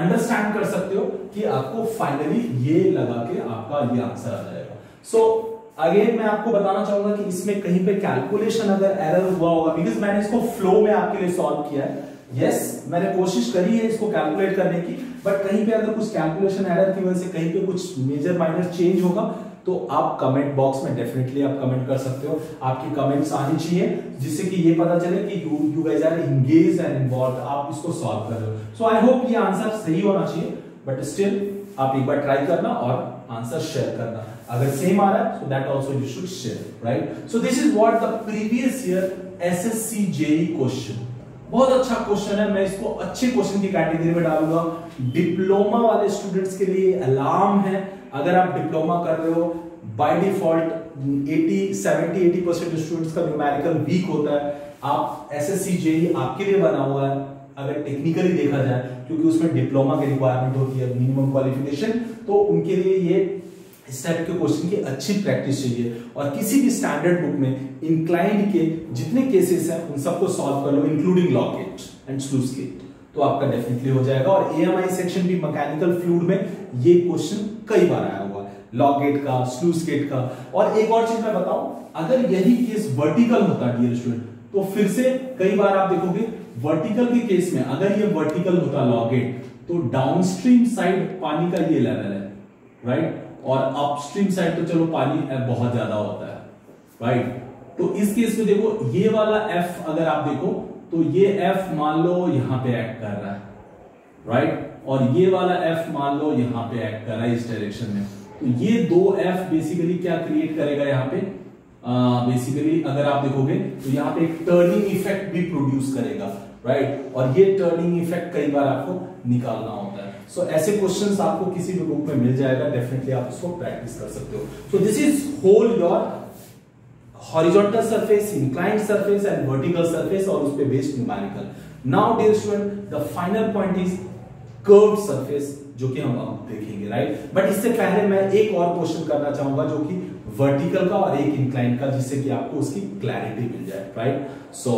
अंडरस्टैंड कर सकते हो कि आपको फाइनली ये लगा के आपका ये आंसर आ जाएगा। सो अगेन मैं आपको बताना चाहूँगा कि इसमें कहीं पे कैलकुलेशन अगर एरर हुआ होगा बिकॉज़ मैंने इसको फ्लो में आपके लिए सॉल्व किया है। यस yes, मैंने कोशिश करी है इसको कैलकुलेट करने की बट कहीं पे अगर कुछ कैलकुलेशन एरर की वजह से कहीं पे कुछ मेजर माइनर चेंज होगा तो आप कमेंट बॉक्स में डेफिनेटली आप कमेंट कर सकते हो। आपकी कमेंट्स आनी चाहिए, जिससे कि ये पता चले कि you you guys are engage and involve आप इसको सॉल्व कर रहे हो। सो आई होप ये आंसर सही होना चाहिए बट स्टिल आप एक बार ट्राई करना और आंसर शेयर करना। अगर सेम आ रहा है so that also you should share right so this is what the previous year SSC JE question बहुत अच्छा क्वेश्चन है, मैं इसको अच्छे क्वेश्चन की कैटेगरी में डालूँगा। डिप्लोमा वाले स्टूडेंट्स के लिए अलार्म है। अगर आप डिप्लोमा कर रहे हो बाय डिफ़ॉल्ट 80 70 80 परसेंट स्टूडेंट्स का न्यूमेरिकल वीक होता है। आप एसएससी जेई आपके लिए बना हुआ है, अगर टेक्निकली देखा जाए, क्योंकि उसमें डिप्लोमा की रिक्वायरमेंट होती है मिनिमम क्वालिफिकेशन तो उनके लिए ये इस टाइप के क्वेश्चन की अच्छी प्रैक्टिस चाहिए। और किसी भी स्टैंडर्ड बुक में इंक्लाइंड के जितने केसेस हैं, उन सबको सॉल्व कर लो including lock gate and sluice gate तो आपका डेफिनेटली हो जाएगा। और एएमआई सेक्शन भी मैकेनिकल फ्लूड में ये क्वेश्चन कई बार आया हुआ है। लॉक गेट का स्लूस गेट का। और एक और चीज़ मैं बताऊँ, अगर यही केस वर्टिकल होता डियर स्टूडेंट तो फिर से कई बार आप देखोगे वर्टिकल के केस में अगर ये वर्टिकल होता लॉक गेट तो डाउनस्ट्रीम साइड पानी का ये लेवल है राइट और अपस्ट्रीम साइड तो चलो पानी बहुत ज़्यादा होता है राइट तो इस केस में देखो, ये वाला एफ़ अगर आप देखो तो ये एफ़ मान लो यहाँ पे एक्ट कर रहा है राइट और ये वाला एफ़ मान लो यहाँ पे एक्ट कर रहा है इस डायरेक्शन में। तो ये दो एफ़ बेसिकली क्या क्रिएट करेगा यहाँ पे? बेसिकली अगर आप देखोगे तो यहाँ पे एक टर्निंग इफ़ेक्ट भी प्रोड्यूस करेगा राइट और ये टर्निंग इफ़ेक्ट कई बार आपको निकालना होता है। सो so, ऐसे क्वेश्चंस आपको किसी भी बुक में मिल जाएगा डेफिनेटली आप उसको प्रैक्टिस कर सकते हो। So this is whole your horizontal surface, inclined surface and vertical surface और उस पे based numerical now dear student the final point is curved surface जो कि हम अब देखेंगे राइट बट इससे पहले मैं एक और क्वेश्चन करना चाहूँगा, जो कि वर्टिकल का और एक इंक्लाइन का, जिससे कि आपको उसकी क्लैरिटी मिल जाए right so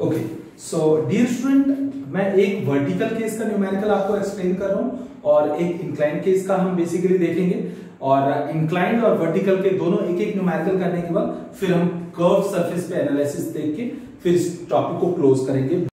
okay so dear student मैं एक वर्टिकल केस का न्यूमेरिकल आपको एक्सप्लेन कर रहा हूँ और एक इंक्लाइन केस का हम बेसिकली देखेंगे। और इंक्लाइंड और वर्टिकल के दोनों एक एक न्यूमेरिकल करने के बाद फिर हम कर्व सरफेस पे एनालिसिस देख के फिर इस टॉपिक को क्लोज करेंगे।